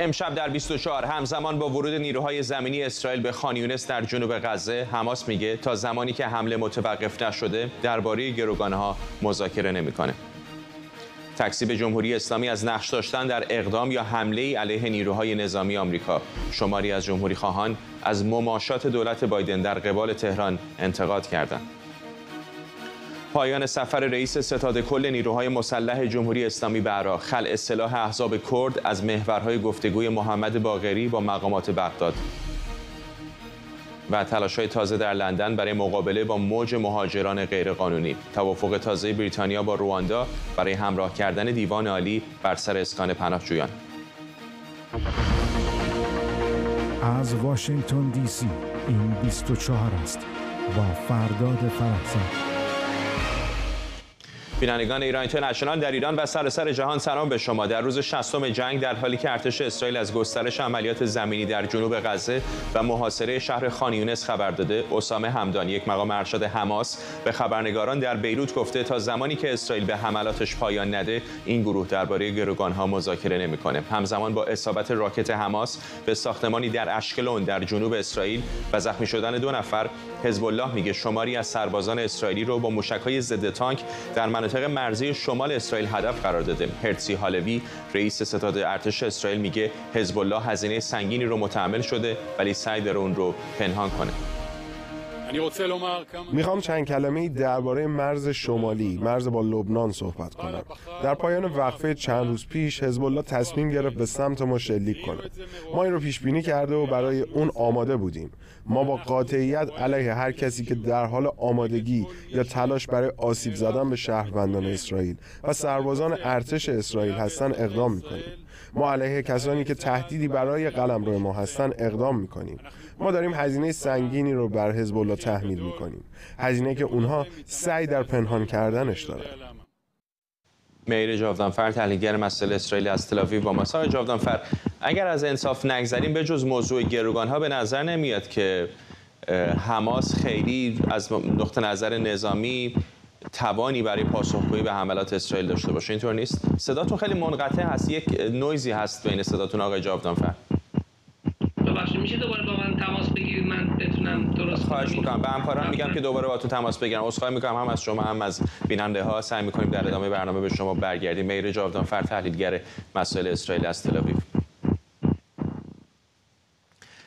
امشب در 24 همزمان با ورود نیروهای زمینی اسرائیل به خانیونس در جنوب غزه حماس میگه تا زمانی که حمله متوقف نشده درباره گروگانها مذاکره نمی‌کنه. تکسیب جمهوری اسلامی از نقش داشتن در اقدام یا حمله علیه نیروهای نظامی آمریکا شماری از جمهوری خواهان از مماشات دولت بایدن در قبال تهران انتقاد کردند. پایان سفر رئیس ستاد کل نیروهای مسلح جمهوری اسلامی به عراق. خلع سلاح احزاب کرد از محورهای گفتگوی محمد باغری با مقامات بغداد. و تلاش های تازه در لندن برای مقابله با موج مهاجران غیرقانونی. توافق تازه بریتانیا با رواندا برای همراه کردن دیوان عالی بر سر اسکان پناهجویان. از واشنگتن دی سی این 24 است. با فرداد فرحزاد بینندگان ایران اینترنشنال در ایران و سراسر جهان سلام به شما. در روز شصتم جنگ در حالی که ارتش اسرائیل از گسترش عملیات زمینی در جنوب غزه و محاصره شهر خانیونس خبر داده اسامه همدان یک مقام ارشد حماس به خبرنگاران در بیروت گفته تا زمانی که اسرائیل به حملاتش پایان نده این گروه درباره گروگانها مذاکره نمی‌کنه. همزمان با اصابت راکت حماس به ساختمانی در اشکلون در جنوب اسرائیل و زخمی شدن دو نفر حزب الله میگه شماری از سربازان اسرائیلی رو با موشک‌های ضد تانک در مناطق مرزی شمال اسرائیل هدف قرار داده. هرسی هالوی رئیس ستاد ارتش اسرائیل میگه حزب الله هزینه سنگینی رو متحمل شده ولی سعی داره اون رو پنهان کنه. می‌خوام چند کلمه درباره مرز شمالی مرز با لبنان صحبت کنم. در پایان وقفه چند روز پیش حزب الله تصمیم گرفت به سمت ما شلیک کنه. ما این رو پیش بینی کرده و برای اون آماده بودیم. ما با قاطعیت علیه هر کسی که در حال آمادگی یا تلاش برای آسیب زدن به شهروندان اسرائیل و سربازان ارتش اسرائیل هستن اقدام می‌کنیم. ما علیه کسانی که تهدیدی برای قلم روی ما هستن اقدام می‌کنیم. ما داریم هزینه سنگینی رو بر حزب الله تحمیل می‌کنیم. هزینه که اونها سعی در پنهان کردنش دارن. میر جاودانفر تحلیلگر مسئله اسرائیل از تل‌آویو با مسائل جاودانفر اگر از انصاف نگذریم به جز موضوع گروگان ها به نظر نمیاد که حماس خیلی از نقطه نظر نظامی توانی برای پاسخگویی به حملات اسرائیل داشته باشه. اینطور نیست؟ صداتون خیلی منقطع هست. یک نویزی هست بین صداتون آقای جاودانفر ببخشید میشه دوباره با من تماس بگیرید؟ من بتونم درست خواهش می‌کنم. به همکاران میگم که دوباره با تو تماس بگیرم. عذرخواهی می‌کنم هم از شما هم از بیننده ها. سعی می‌کنیم در ادامه برنامه به شما برگردیم. میر جاودان فر تحلیلگر مسائل اسرائیل از تل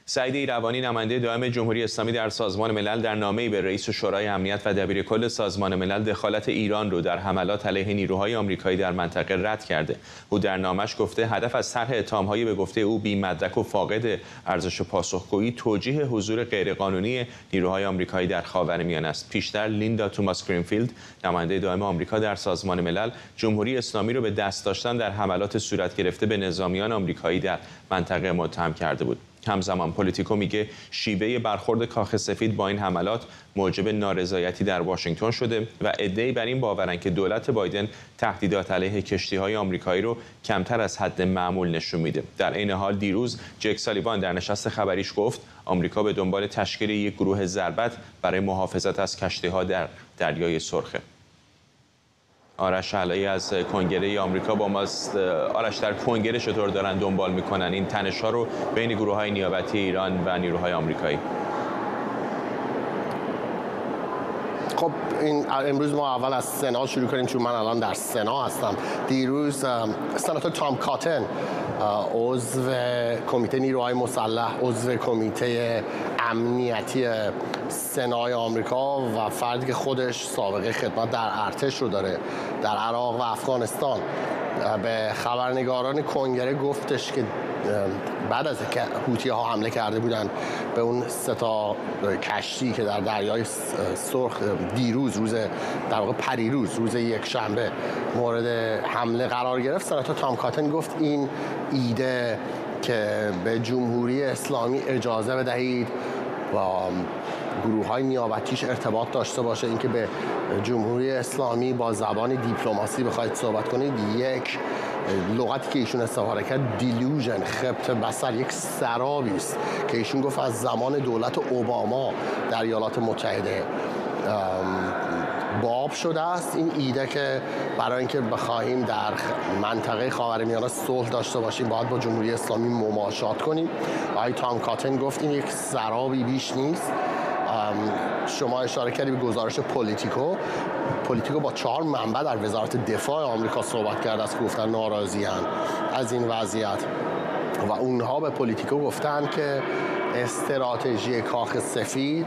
سعید ایروانی نماینده دائم جمهوری اسلامی در سازمان ملل در نامه‌ای به رئیس شورای امنیت و دبیرکل سازمان ملل دخالت ایران رو در حملات علیه نیروهای آمریکایی در منطقه رد کرده. او در نامه‌ش گفته هدف از طرح اتهام‌های به گفته او بی مدرک و فاقد ارزش پاسخگویی توجیه حضور غیرقانونی نیروهای آمریکایی در خاورمیانه است. پیشتر لیندا توماس گرینفیلد نماینده دائم آمریکا در سازمان ملل جمهوری اسلامی رو به دست داشتن در حملات صورت گرفته به نظامیان آمریکایی در منطقه متهم کرده بود. همزمان پولیتیکو میگه شیوه برخورد کاخ سفید با این حملات موجب نارضایتی در واشنگتن شده و عده‌ای بر این باورن که دولت بایدن تهدیدات علیه کشتی های آمریکایی رو کمتر از حد معمول نشون میده. در عین حال دیروز جک سالیوان در نشست خبریش گفت آمریکا به دنبال تشکیل یک گروه ضربت برای محافظت از کشتی ها در دریای سرخه. آرش علایی از کنگره آمریکا با ماست. آرش در کنگره چطور دارن دنبال می‌کنن این تنش ها رو بین گروه های نیابتی ایران و نیروهای آمریکایی؟ خب این امروز ما اول از سنا شروع کنیم چون من الان در سنا هستم. دیروز سناتور تام کاتن عضو کمیته نیروهای مسلح عضو کمیته امنیتی سنای آمریکا و فردی که خودش سابقه خدمت در ارتش رو داره در عراق و افغانستان. به خبرنگاران کنگره گفتش که بعد از که هوتی ها حمله کرده بودن به اون ستا کشتی که در دریای سرخ دیروز روز در واقع پریروز روز یک شنبه مورد حمله قرار گرفت. سناتور تام کاتن گفت این ایده که به جمهوری اسلامی اجازه بدهید با گروه های نیابتیش ارتباط داشته باشه اینکه به جمهوری اسلامی با زبان دیپلماسی بخواید صحبت کنید. یک لغتی که ایشون استفاده کرد دیلوژن خبت بسر یک سرابی است که ایشون گفت از زمان دولت اوباما در ایالات متحده. باب شده است این ایده که برای اینکه بخواهیم در منطقه خاورمیانه صلح داشته باشیم باید با جمهوری اسلامی مماشات کنیم. آقای تام کاتن گفت این یک سرابی بیش نیست. شما اشاره کردی به گزارش پولیتیکو. پولیتیکو با چهار منبع در وزارت دفاع آمریکا صحبت کرده است گفتن ناراضی از این وضعیت و اونها به پولیتیکو گفتن که استراتژی کاخ سفید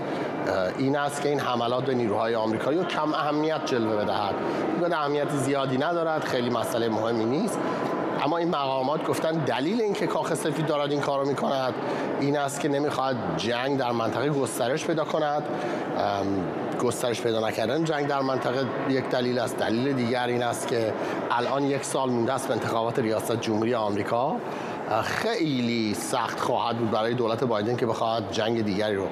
این است که این حملات به نیروهای آمریکایی رو کم اهمیت جلوه بدهد. میگن اهمیت زیادی ندارد خیلی مسئله مهمی نیست. اما این مقامات گفتن دلیل اینکه کاخ سفید دارد این کارو می‌کند این است که نمی‌خواهد جنگ در منطقه گسترش پیدا کند. گسترش پیدا نکردن جنگ در منطقه یک دلیل است. دلیل دیگر این است که الان یک سال مونده است به انتخابات ریاست جمهوری آمریکا. خیلی سخت خواهد بود برای دولت بایدن که بخواهد جنگ دیگری رو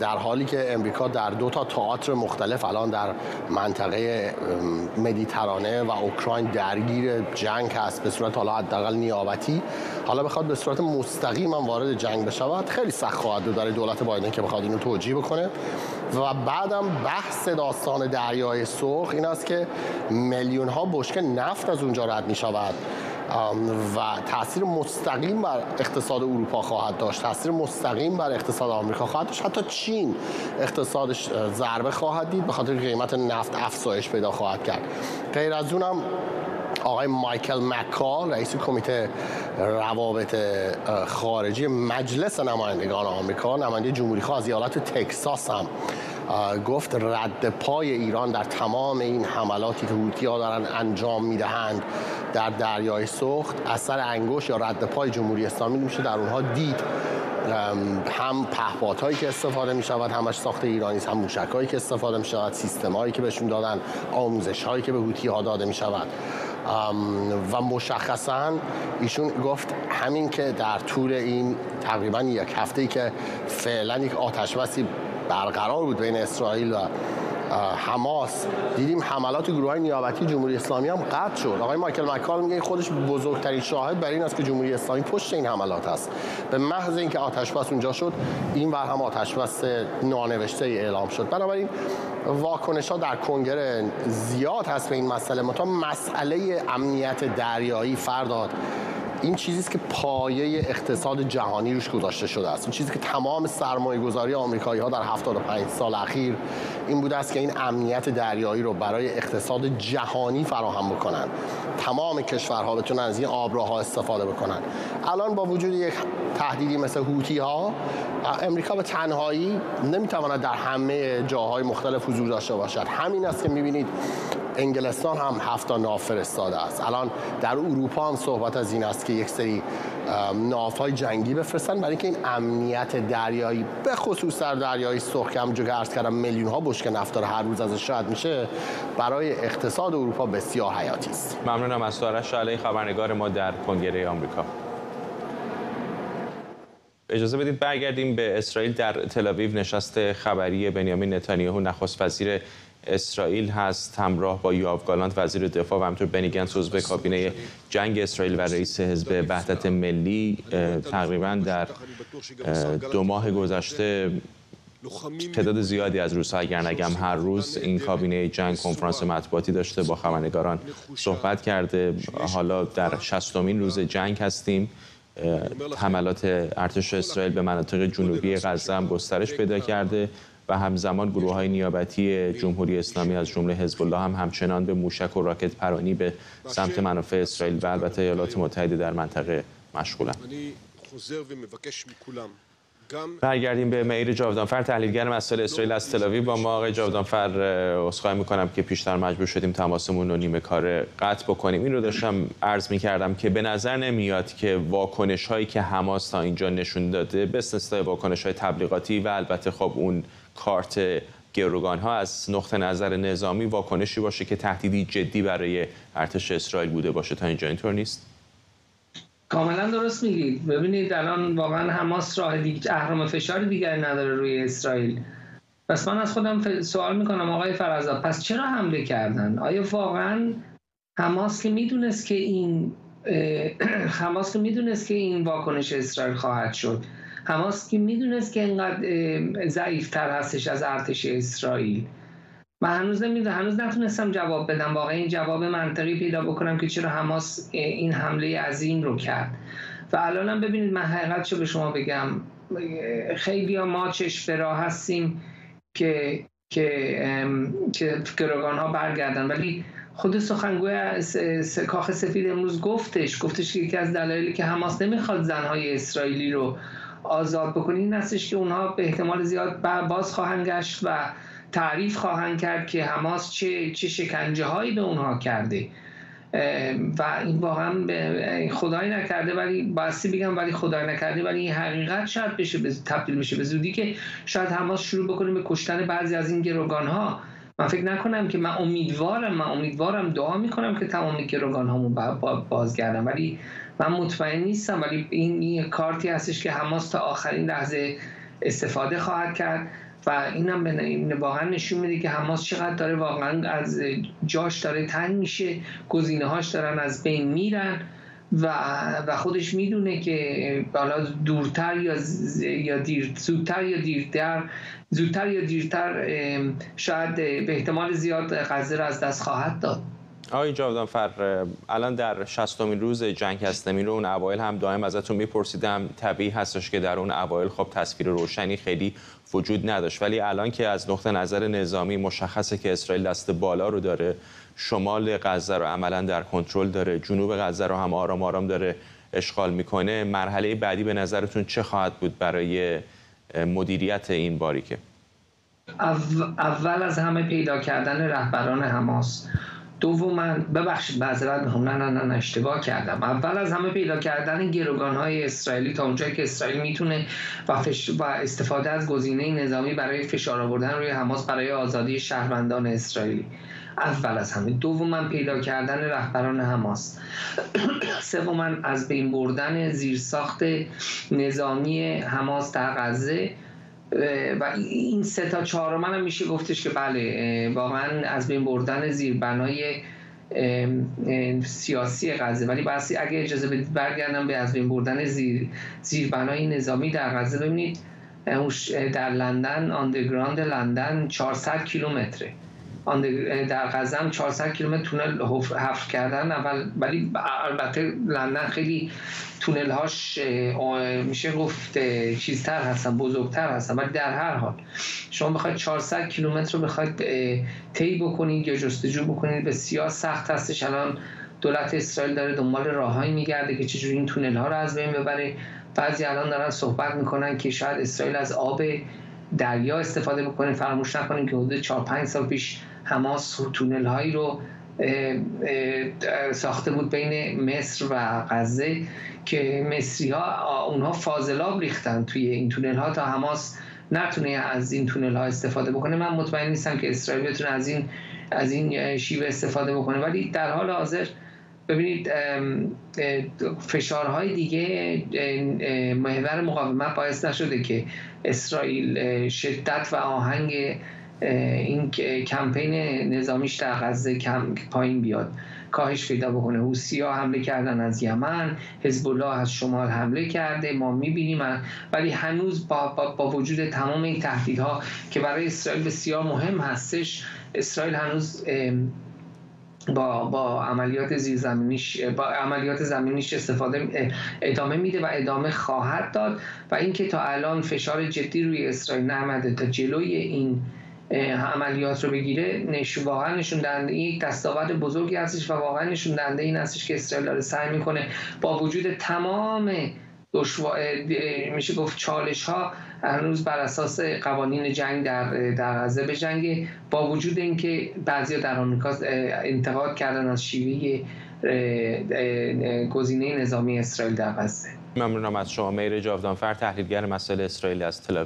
در حالی که امریکا در دو تا تئاتر مختلف الان در منطقه مدیترانه و اوکراین درگیر جنگ هست به صورت حالا حداقل نیابتی. حالا بخواد به صورت مستقیم هم وارد جنگ بشود خیلی سخت خواهد بود برای دولت بایدن که بخواد اینو توجیه بکنه. و بعدم بحث داستان دریای سرخ این است که میلیون ها بشکه نفت از اونجا رد می شود و تاثیر مستقیم بر اقتصاد اروپا خواهد داشت. تاثیر مستقیم بر اقتصاد آمریکا خواهد داشت. حتی چین اقتصادش ضربه خواهد دید به خاطر قیمت نفت افزایش پیدا خواهد کرد. غیر از اونم آقای مایکل مکال رئیس کمیته روابط خارجی مجلس نمایندگان آمریکا نماینده جمهوری خواه از ایالت تکساس هم گفت رد پای ایران در تمام این حملاتی که هوتی ها دارن انجام می‌دهند در دریای سخت اثر انگوش یا رد پای جمهوری اسلامی میشه در اونها دید. هم پهپادهایی هایی که استفاده می شود همش ساخت ایرانی هم موشک هایی که استفاده می شود سیستم هایی که بهشون دادن آموزش هایی که به هوتی ها داده می شود و مشخصا ایشون گفت همین که در طول این تقریبا یک هفته ای که فعلا یک آتش برقرار بود بین اسرائیل و حماس. دیدیم حملات گروه های نیابتی جمهوری اسلامی هم قطع شد. آقای مایکل مکال میگه خودش بزرگترین شاهد بر این است که جمهوری اسلامی پشت این حملات است. به محض اینکه آتش بس اونجا شد این ور هم آتش بس نانوشته اعلام شد. بنابراین واکنش ها در کنگره زیاد هست به این مسئله. متا مسئله امنیت دریایی فرداد این چیزی که پایه اقتصاد جهانی روش گذاشته شده است. این چیزی که تمام سرمایه گذاری آمریکایی ها در 75 سال اخیر این بوده است که این امنیت دریایی رو برای اقتصاد جهانی فراهم بکنن. تمام کشورها بتونن از این آبراها استفاده بکنن. الان با وجود یک تهدیدی مثل هوتی ها امریکا به تنهایی نمی‌تواند در همه جاهای مختلف حضور داشته باشد. همین است که می‌بینید انگلستان هم هفت ناف فرستاده است. الان در اروپا هم صحبت از این است که یک سری جنگی بفرستن. برای اینکه این امنیت دریایی به خصوص در دریای سرخ که همونجور که عرض کردم میلیون ها بشک نفت هر روز ازش شاید میشه برای اقتصاد اروپا بسیار حیاتی است. ممنونم از سوارش علی خبرنگار ما در کنگره آمریکا. اجازه بدید برگردیم به اسرائیل. در تل نشست خبری بنیامین نتانیاهو نخست وزیر اسرائیل هست همراه با یوآف گالانت وزیر دفاع و همطور بنی گنس عضو کابینه جنگ اسرائیل و رئیس حزب وحدت ملی تقریبا در دو ماه گذشته تعداد زیادی از روزها اگر نگم هر روز این کابینه جنگ کنفرانس مطبوعاتی داشته با خبرنگاران صحبت کرده حالا در شستمین روز جنگ هستیم حملات ارتش اسرائیل به مناطق جنوبی غزه هم گسترش پیدا کرده. و همزمان گروه های نیابتی جمهوری اسلامی از جمله حزب الله هم همچنان به موشک و راکت پرانی به سمت منافع اسرائیل و البته ایالات متحده در منطقه مشغولند. برگردیم به مهیر جاودانفر تحلیلگر مسائل اسرائیل از تلاوی با ما آقای جاودانفر عذرخواهی می‌کنم که پیشتر مجبور شدیم تماسمون رو نیمه کار قطع بکنیم. این رو داشتم عرض می‌کردم که به نظر نمیاد که واکنش هایی که حماس تا اینجا نشون داده به استثنای واکنش های تبلیغاتی و البته خب اون کارت گروگان ها از نقطه نظر نظامی واکنشی باشه که تهدیدی جدی برای ارتش اسرائیل بوده باشه. تا اینجا اینطور نیست؟ کاملا درست میگید ببینید الان واقعا حماس راه دیگه اهرام فشاری دیگری نداره روی اسرائیل. پس من از خودم سوال می‌کنم آقای فرزاد پس چرا حمله کردن؟ آیا واقعا حماس که می‌دونست که این حماس که می‌دونست که این واکنش اسرائیل خواهد شد حماس که می‌دونست که اینقدر ضعیفتر هستش از ارتش اسرائیل. من هنوز نمی‌دونم هنوز نتونستم جواب بدم. واقعا این جواب منطقی پیدا بکنم که چرا حماس این حمله عظیم رو کرد. و الانم ببینید من حقیقت به شما بگم. خیلی ما چشم هستیم که که که گروگان ها برگردن. ولی خود سخنگوی کاخ سفید امروز گفتش. گفتش که یکی از دلایلی که حماس نمی‌خواد زنهای اسرائیلی رو آزاد بکنه این هستش که اونها به احتمال زیاد باز خواهند گشت و تعریف خواهند کرد که حماس چه چه شکنجه هایی به اونها کرده. و این واقعا خدای نکرده ولی باستی بگم ولی خدای نکرده ولی این حقیقت شاید بشه تبدیل بشه. به زودی که شاید حماس شروع بکنه به کشتن بعضی از این گروگان ها من فکر نکنم که من امیدوارم من امیدوارم دعا می‌کنم که تمام گروگان هامون بازگردن. ولی من مطمئن نیستم ولی این, این کارتی هستش که حماس تا آخرین لحظه استفاده خواهد کرد و اینم به واقعا نشون میده که حماس چقدر داره واقعا از جاش داره تنگ میشه گزینه هاش دارن از بین میرن و و خودش می‌دونه که بالا دورتر یا یا دیر زودتر یا دیرتر زودتر یا دیرتر شاید به احتمال زیاد غزه را از دست خواهد داد. آقای فر الان در 60 روز جنگ هستم رو اون اوایل هم دائم ازتون میپرسیدم. طبیعی هستش که در اون اوایل خب تصویر روشنی خیلی وجود نداشت. ولی الان که از نقطه نظر نظامی مشخصه که اسرائیل دست بالا رو داره شمال غزه رو عملا در کنترل داره جنوب غزه رو هم آرام آرام داره اشغال می‌کنه. مرحله بعدی به نظرتون چه خواهد بود برای مدیریت این باریکه؟ اول از همه پیدا کردن رهبران حماس. دوما ببخشید معذرت می‌خوام نه نه نه اشتباه کردم. اول از همه پیدا کردن گروگان های اسرائیلی تا اونجایی که اسرائیل می‌تونه و, و استفاده از گزینه نظامی برای فشار آوردن روی حماس برای آزادی شهروندان اسرائیلی. اول از همه. دوما پیدا کردن رهبران حماس. سوما از بین بردن زیرساخت نظامی حماس در غزه. و این سه تا چهارم هم میشه گفتش که بله واقعا از بین بردن زیربنای سیاسی غزه. ولی بحثی اگه اجازه بدید برگردم به از بین بردن زیر زیربنای نظامی در غزه. ببینید در لندن آندرگراند لندن 400 کیلومتره. در غزم 400 کیلومتر تونل حفر کردن. اول ولی البته لندن خیلی تونل هاش میشه گفت چیزتر هستن بزرگتر هستن ولی در هر حال شما بخواید 400 کیلومتر رو بخواید طی بکنید یا جستجو بکنید بسیار سخت هستش. الان دولت اسرائیل داره دنبال راههایی میگرده که چجوری این تونل ها رو از بین ببره. بعضی الان دارن صحبت می‌کنن که شاید اسرائیل از آب دریا استفاده بکنه. فراموش نکنیم که حدود 4 5 سال پیش حماس تونل هایی رو ساخته بود بین مصر و غزه که مصری ها اونها فاضلاب ریختن توی این تونل ها تا حماس نتونه از این تونل ها استفاده بکنه. من مطمئن نیستم که اسرائیل بتونه از این از این شیوه استفاده بکنه. ولی در حال حاضر ببینید فشارهای دیگه محور مقاومت باعث نشده که اسرائیل شدت و آهنگ این کمپین نظامیش در غزه کم پایین بیاد. کاهش پیدا بکنه. حوسی حمله کردن از یمن. حزب الله از شمال حمله کرده. ما می‌بینیم. ولی هنوز با, با, با وجود تمام این تهدیدها که برای اسرائیل بسیار مهم هستش اسرائیل هنوز با, با عملیات زیرزمینیش با عملیات زمینیش استفاده ادامه میده و ادامه خواهد داد. و اینکه تا الان فشار جدی روی اسرائیل نمده تا جلوی این عملیات رو بگیره نشون واقعا نشون دهنده یک دستاورد بزرگی هستش و واقعا نشون دهنده این هستش که اسرائیل داره سعی می‌کنه با وجود تمام میشه گفت چالش ها هنوز بر اساس قوانین جنگ در در غزه به جنگ با وجود اینکه بعضی در آمریکا انتقاد کردن از شیوه گزینه نظامی اسرائیل در غزه. ممنونم از شما. میر جاودانفر تحلیلگر مسائل اسرائیل از تل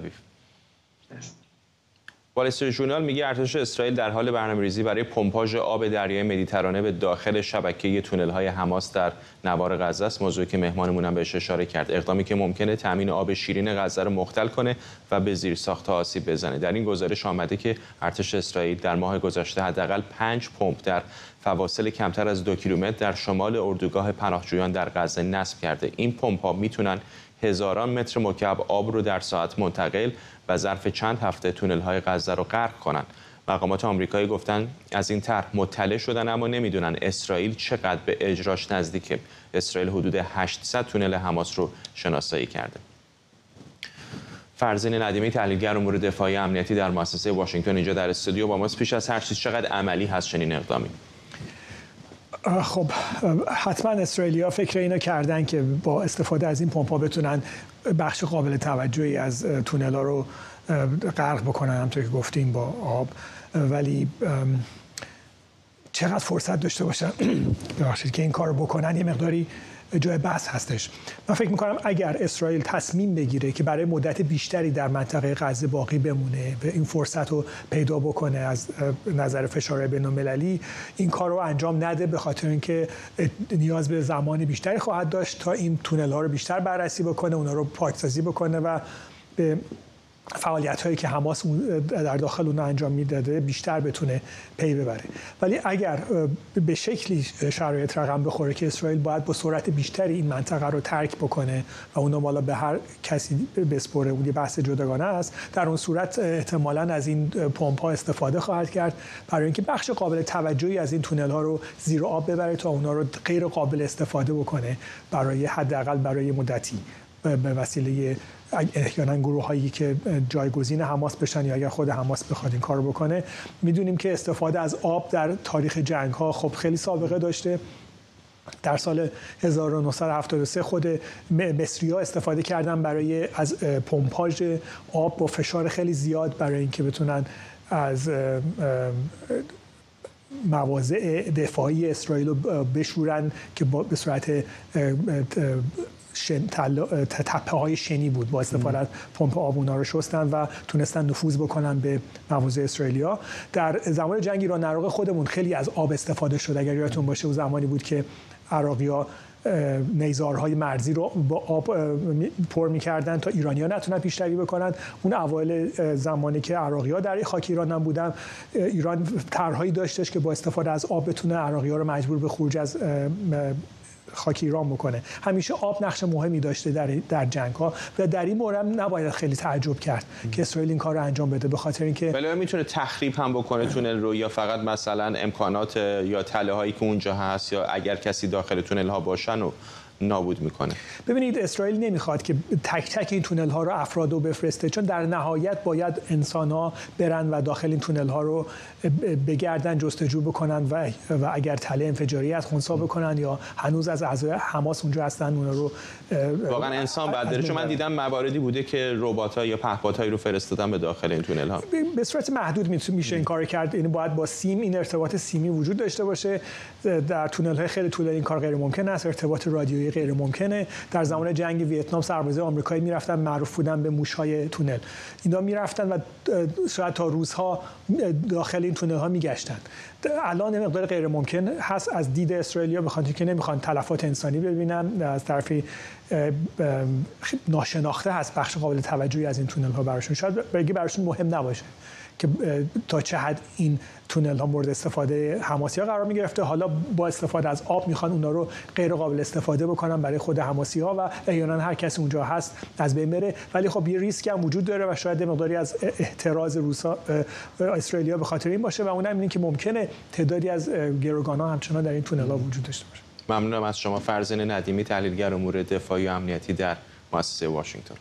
وال ژورنال میگه ارتش اسرائیل در حال برنامه‌ریزی برای پمپاژ آب دریای مدیترانه به داخل شبکه تونل‌های حماس در نوار غزه است. موضوعی که مهمانمون هم بهش اشاره کرد. اقدامی که ممکنه تامین آب شیرین غزه رو مختل کنه و به زیر ساخت آسیب بزنه. در این گزارش آمده که ارتش اسرائیل در ماه گذشته حداقل پنج پمپ در فواصل کمتر از دو کیلومتر در شمال اردوگاه پناهجویان در غزه نصب کرده. این پمپ ها می‌تونن هزاران متر مکعب آب رو در ساعت منتقل و ظرف چند هفته تونل های غزه رو غرق کنند. مقامات آمریکایی گفتن از این طرح مطلع شدن اما نمی‌دونن اسرائیل چقدر به اجراش نزدیکه. اسرائیل حدود 800 تونل حماس رو شناسایی کرده. فرزین ندیمی تحلیلگر امور دفاعی امنیتی در مؤسسه واشنگتن اینجا در استودیو با ماست. پیش از هر چیز چقدر عملی هست چنین اقدامی. خب حتما اسرائیلیا فکر اینو کردن که با استفاده از این پمپا بتونن بخش قابل توجهی از تونل ها رو غرق بکنن همطور که گفتیم با آب. ولی چقدر فرصت داشته باشن؟ که این کار بکنن یه مقداری جای بحث هستش. من فکر می‌کنم اگر اسرائیل تصمیم بگیره که برای مدت بیشتری در منطقه غزه باقی بمونه و این فرصت رو پیدا بکنه از نظر فشار بین المللی این کار رو انجام نده به خاطر اینکه نیاز به زمان بیشتری خواهد داشت تا این تونل ها رو بیشتر بررسی بکنه اونا رو پاکسازی بکنه و به فعالیت هایی که حماس در داخل اون انجام می‌داده بیشتر بتونه پی ببره. ولی اگر به شکلی شرایط رقم بخوره که اسرائیل باید با سرعت بیشتری این منطقه رو ترک بکنه و اونو مالا به هر کسی بسپره اون بحث جداگانه است در اون صورت احتمالا از این پمپ ها استفاده خواهد کرد برای اینکه بخش قابل توجهی از این تونل ها رو زیر آب ببره تا اونا رو غیر قابل استفاده بکنه برای حداقل برای مدتی به وسیله احیانا گروه هایی که جایگزین حماس بشن یا اگر خود حماس بخواد این کار بکنه می‌دونیم که استفاده از آب در تاریخ جنگ ها خب خیلی سابقه داشته. در سال 1973 خود مصری ها استفاده کردن برای از پمپاژ آب با فشار خیلی زیاد برای اینکه بتونن از مواضع دفاعی اسرائیل رو بشورن که به صورت شن، تپه های شنی بود با استفاده از پمپ آبونا رو شستن و تونستن نفوذ بکنن به مواضع اسرائیلیا در زمان جنگ ایران عراق خودمون خیلی از آب استفاده شد. اگر یادتون باشه و زمانی بود که عراقیا نیزارهای مرزی رو با آب پر می‌کردن تا ایرانیا نتونن پیشروی بکنن. اون اوایل زمانی که عراقی ها در خاک ایران هم بودن ایران طرحهایی داشتش که با استفاده از آب بتونه عراقی ها رو مجبور به خروج از خاک ایران بکنه. همیشه آب نقش مهمی داشته در در جنگ ها و در این مورد نباید خیلی تعجب کرد که اسرائیل این کار انجام بده به خاطر اینکه ولی می‌تونه تخریب هم بکنه تونل رو یا فقط مثلا امکانات یا تله هایی که اونجا هست یا اگر کسی داخل تونل ها باشن و نابود می‌کنه. ببینید اسرائیل نمی‌خواد که تک تک این تونل ها رو افراد رو بفرسته چون در نهایت باید انسان ها برن و داخل این تونل ها رو بگردن جستجو بکنن و, و اگر تله انفجاری از خونسا بکنن یا هنوز از اعضای حماس اونجا هستن اونا رو واقعا انسان بعد داره. چون من دیدم مواردی بوده که ربات ها یا پهپاد رو فرستادن به داخل این تونل ها به صورت محدود میشه این کار کرد. یعنی باید با سیم این ارتباط سیمی وجود داشته باشه. در تونل های خیلی طولانی این کار غیر ممکن است. ارتباط رادیویی غیر ممکنه. در زمان جنگ ویتنام سربازای آمریکایی می‌رفتن معروف بودن به موشهای تونل. اینا می‌رفتن و شاید تا روزها داخل این تونل ها میگشتن. الان مقدار غیر ممکن هست از دید اسرائیلیا بخاطر که نمی‌خوان تلفات انسانی ببینن. از طرف ناشناخته هست بخش قابل توجهی از این تونل ها براشون. شاید بگی براشون مهم نباشه. که تا چه حد این تونل ها مورد استفاده حماسی ها قرار می گرفته حالا با استفاده از آب می‌خوان اونا رو غیر قابل استفاده بکنن برای خود حماسی ها و احیانا هر کسی اونجا هست از بین بره. ولی خب یه ریسک هم وجود داره و شاید مقداری از احتراز روسا اسرائیلیا به خاطر این باشه و اونم اینه که ممکنه تعدادی از گروگان ها همچنان در این تونل ها وجود داشته باشه. ممنونم از شما. فرزین ندیمی تحلیلگر امور دفاعی و امنیتی در مؤسسه واشنگتن.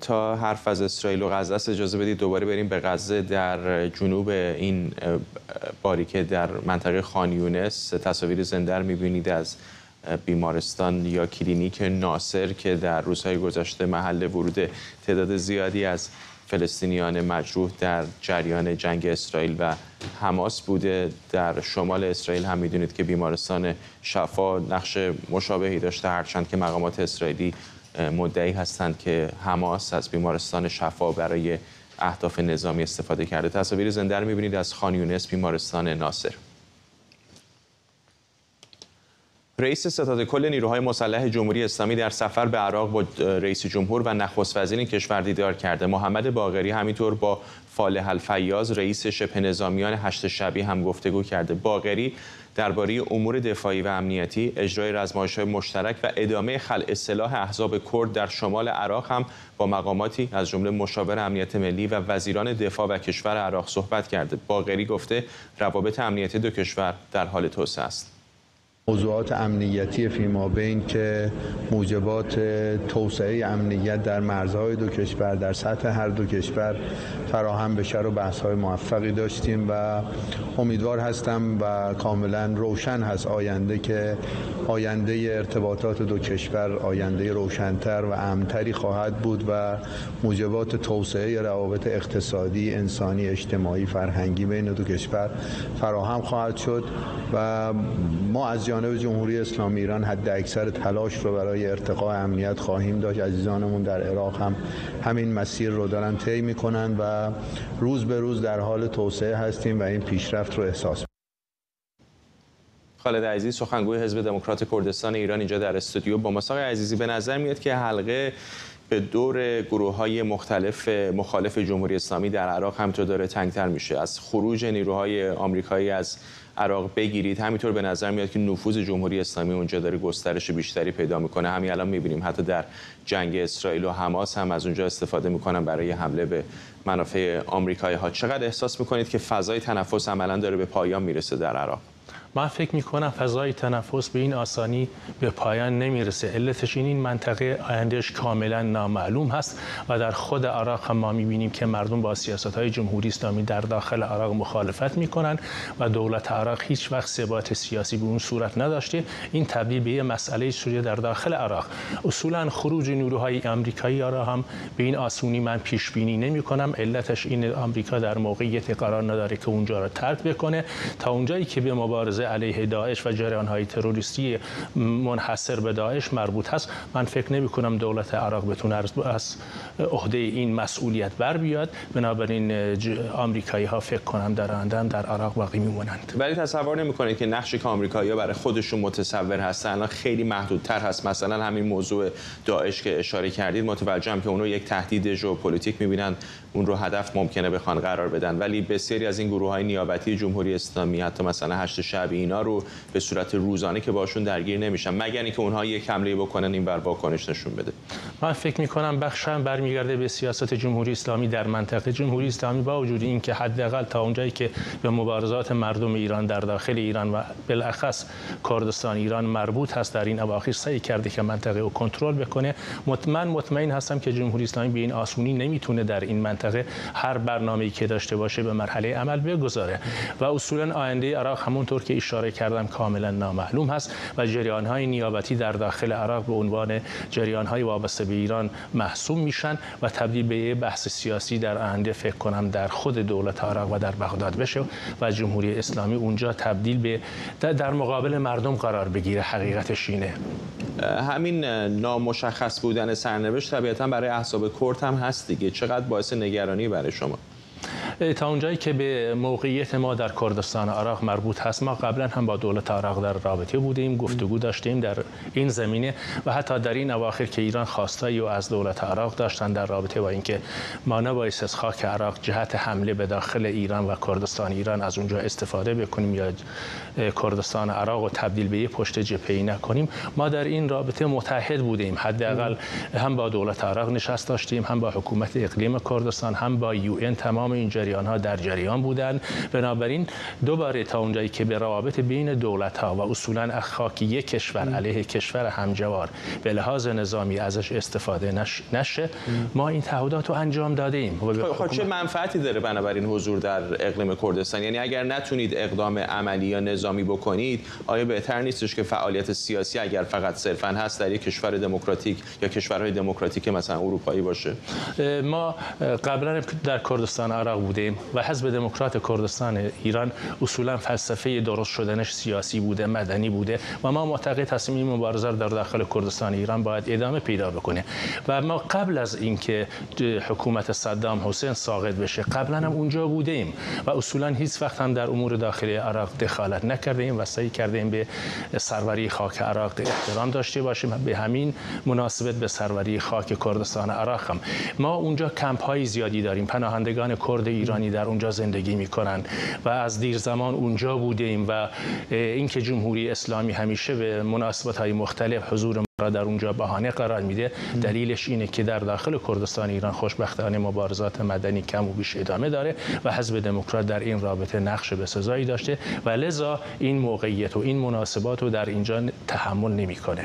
تا حرف از اسرائیل و غزه است اجازه بدید دوباره بریم به غزه در جنوب این باریکه در منطقه خانیونس تصاویر زنده رو می‌بینید از بیمارستان یا کلینیک ناصر که در روزهای گذشته محل ورود تعداد زیادی از فلسطینیان مجروح در جریان جنگ اسرائیل و حماس بوده. در شمال اسرائیل هم می‌دونید که بیمارستان شفا نقش مشابهی داشته هرچند که مقامات اسرائیلی مدعی هستند که حماس از بیمارستان شفا برای اهداف نظامی استفاده کرده. تصاویر زنده رو می‌بینید از خان بیمارستان ناصر. رئیس ستاد کل نیروهای مسلح جمهوری اسلامی در سفر به عراق با رئیس جمهور و نخست وزیر کشور دیدار کرده. محمد باغری همینطور با فالح الفیاض رئیس شبه نظامیان هشت شبی هم گفتگو کرده. باغری درباره امور دفاعی و امنیتی اجرای های مشترک و ادامه خلع سلاح احزاب کرد در شمال عراق هم با مقاماتی از جمله مشاور امنیت ملی و وزیران دفاع و کشور عراق صحبت کرده. باقری گفته روابط امنیتی دو کشور در حال توسعه است. موضوعات امنیتی فیما بین که موجبات توسعه امنیت در مرزهای دو کشور در سطح هر دو کشور فراهم بشه رو بحث های موفقی داشتیم و امیدوار هستم و کاملا روشن هست آینده که آینده ارتباطات دو کشور آینده روشنتر و امتری خواهد بود و موجبات توسعه روابط اقتصادی انسانی اجتماعی فرهنگی بین دو کشور فراهم خواهد شد و ما از جانب جمهوری اسلامی ایران حد اکثر تلاش رو برای ارتقاء امنیت خواهیم داشت. عزیزانمون در عراق هم همین مسیر رو دارن طی می‌کنن و روز به روز در حال توسعه هستیم و این پیشرفت رو احساس خالد عزیز سخنگوی حزب دموکرات کردستان ایران اینجا در استودیو با مساق عزیزی به نظر میاد که حلقه به دور گروه های مختلف مخالف جمهوری اسلامی در عراق همینطور داره تنگتر میشه. از خروج نیروهای آمریکایی از عراق بگیرید. همینطور به نظر میاد که نفوذ جمهوری اسلامی اونجا داره گسترش بیشتری پیدا می‌کنه. همین الان می‌بینیم حتی در جنگ اسرائیل و حماس هم از اونجا استفاده می‌کنن برای حمله به منافع آمریکایی ها چقدر احساس می‌کنید که فضای تنفس عملا داره به پایان می‌رسه در عراق؟ من فکر می کنم فضای تنفس به این آسانی به پایان نمی‌رسه. علتش این این منطقه آیندهش کاملا نامعلوم هست و در خود عراق هم ما می‌بینیم که مردم با سیاست های جمهوری اسلامی در داخل عراق مخالفت می‌کنن و دولت عراق هیچ وقت ثبات سیاسی به اون صورت نداشته. این تبدیل به یه مسئله شده در داخل عراق. اصولا خروج نیروهای آمریکایی را هم به این آسونی من پیش بینی نمی کنم علتش این آمریکا در موقعیت قرار نداره که اونجا را ترک بکنه. تا اونجایی که به مبارزه علیه داعش و جریان های تروریستی منحصر به داعش مربوط هست. من فکر نمی کنم دولت عراق بتونه از عهده این مسئولیت بر بیاد. بنابراین آمریکایی ها فکر کنم در آینده در عراق باقی میمونند ولی تصور نمی‌کنید که نقشی که آمریکایی ها برای خودشون متصور هستن الان خیلی محدودتر هست. مثلا همین موضوع داعش که اشاره کردید متوجهم که اونو یک تهدید ژئوپلیتیک می‌بینن. اون رو هدف ممکنه بخوان قرار بدن. ولی بسیاری از این گروه های نیابتی جمهوری اسلامی حتی مثلا هشت شب اینا رو به صورت روزانه که باشون درگیر نمیشن. مگر اینکه اونها یک حمله بکنن این بر واکنش نشون بده. من فکر می کنم بخشم برمیگرده به سیاست جمهوری اسلامی در منطقه. جمهوری اسلامی با وجود اینکه حداقل تا اونجایی که به مبارزات مردم ایران در داخل ایران و بالاخص کردستان ایران مربوط هست در این اواخر سعی کرده که منطقه رو کنترل بکنه. مطمئن مطمئن هستم که جمهوری اسلامی به این آسونی نمی‌تونه در این منطقه هر برنامه‌ای که داشته باشه به مرحله عمل بگذاره. و اصولا آینده عراق همونطور که اشاره کردم کاملا نامعلوم هست و جریان های نیابتی در داخل عراق به عنوان جریان های وابسته به ایران محسوب میشن و تبدیل به بحث سیاسی در آینده فکر کنم در خود دولت عراق و در بغداد بشه و جمهوری اسلامی اونجا تبدیل به در مقابل مردم قرار بگیره. حقیقتش اینه. همین نامشخص بودن سرنوشت طبیعتا برای احزاب کرد هم هست دیگه. چقدر باعث نگرانی برای شما. تا اونجایی که به موقعیت ما در کردستان عراق مربوط هست ما قبلا هم با دولت عراق در رابطه بودیم گفتگو داشتیم در این زمینه و حتی در این اواخر که ایران خواستایی و از دولت عراق داشتن در رابطه با اینکه ما نباید از خاک عراق جهت حمله به داخل ایران و کردستان ایران از اونجا استفاده بکنیم یا کردستان عراق و تبدیل به یه پشت جبهه‌ای نکنیم. ما در این رابطه متحد بودیم. حداقل هم با دولت عراق نشست داشتیم هم با حکومت اقلیم کردستان هم با یو این تمام این جریان ها در جریان بودند بنابراین دوباره تا اونجایی که به روابط بین دولت ها و اصولا خاک یک کشور علیه کشور همجوار به لحاظ نظامی ازش استفاده نش... نشه ما این تعهدات رو انجام داده ایم خب, خب چه منفعتی داره بنابراین حضور در اقلیم کردستان؟ یعنی اگر نتونید اقدام عملی یا نظامی بکنید آیا بهتر نیستش که فعالیت سیاسی اگر فقط صرفا هست در یک کشور دموکراتیک یا کشورهای دموکراتیک مثلا اروپایی باشه؟ ما قبلا در کردستان عراق بودیم و حزب دموکرات کردستان ایران اصولا فلسفه درست شدنش سیاسی بوده مدنی بوده و ما معتقد هستیم این مبارزه در داخل کردستان ایران باید ادامه پیدا بکنه. و ما قبل از اینکه حکومت صدام حسین ساقط بشه قبلا هم اونجا بودیم و اصولا هیچ وقت هم در امور داخلی عراق دخالت نکردیم و سعی کردیم به سروری خاک عراق احترام داشته باشیم به همین مناسبت به سروری خاک کردستان عراق هم. ما اونجا کمپ های زیادی داریم. پناهندگان کرد ایرانی در اونجا زندگی می‌کنن و از دیر زمان اونجا بودیم و اینکه جمهوری اسلامی همیشه به مناسبت های مختلف حضور را در اونجا بهانه قرار میده. دلیلش اینه که در داخل کردستان ایران خوشبختانه مبارزات مدنی کم و بیش ادامه داره و حزب دموکرات در این رابطه نقش به سزایی داشته و لذا این موقعیت و این مناسبات رو در اینجا تحمل نمی‌کنه.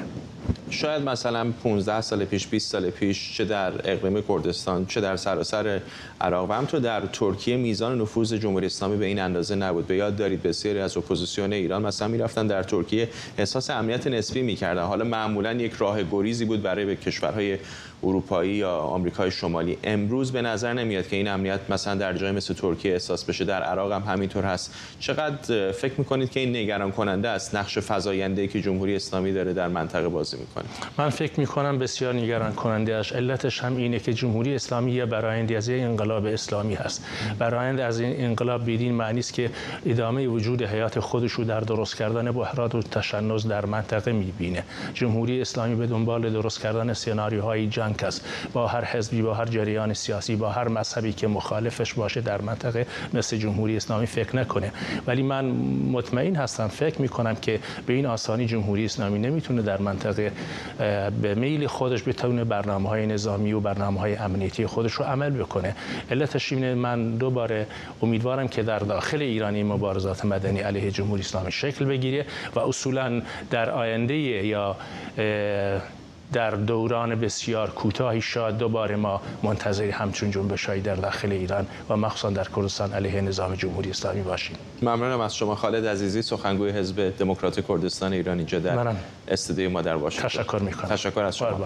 شاید مثلا 15 سال پیش 20 سال پیش چه در اقلیم کردستان چه در سراسر عراق و همینطور در ترکیه میزان نفوذ جمهوری اسلامی به این اندازه نبود. به یاد دارید بسیاری از اپوزیسیون ایران مثلا می‌رفتن در ترکیه احساس امنیت نسبی می‌کردن. حالا معمولا یک راه گریزی بود برای به کشورهای اروپایی یا آمریکای شمالی امروز به نظر نمیاد که این امنیت مثلا در جای مثل ترکیه احساس بشه. در عراق هم همینطور هست. چقدر فکر می‌کنید که این نگران کننده است؟ نقش فزاینده که جمهوری اسلامی داره در منطقه بازی می‌کنه. من فکر می‌کنم بسیار نگران کننده است. علتش هم اینه که جمهوری اسلامی یه برایندی از انقلاب اسلامی هست. برایند از این انقلاب بدین معنی است که ادامه وجود حیات خودش رو در درست کردن بحران و تشنج در منطقه می‌بینه. جمهوری اسلامی به دنبال درست کردن سناریوهای است. با هر حزبی با هر جریان سیاسی با هر مذهبی که مخالفش باشه در منطقه مثل جمهوری اسلامی فکر نکنه. ولی من مطمئن هستم فکر می‌کنم که به این آسانی جمهوری اسلامی نمی‌تونه در منطقه به میل خودش بتونه برنامه های نظامی و برنامه های امنیتی خودش رو عمل بکنه. علتش اینه من دوباره امیدوارم که در داخل ایرانی مبارزات مدنی علیه جمهوری اسلامی شکل بگیره و اصولا در آینده یا در دوران بسیار کوتاهی شاید دوباره ما منتظر همچون جنبش‌هایی در داخل ایران و مخصوصا در کردستان علیه نظام جمهوری اسلامی باشیم. ممنونم از شما خالد عزیزی سخنگوی حزب دموکرات کردستان ایران اینجا در استودیو ما در واشنگتن. تشکر می‌کنم. تشکر از شما.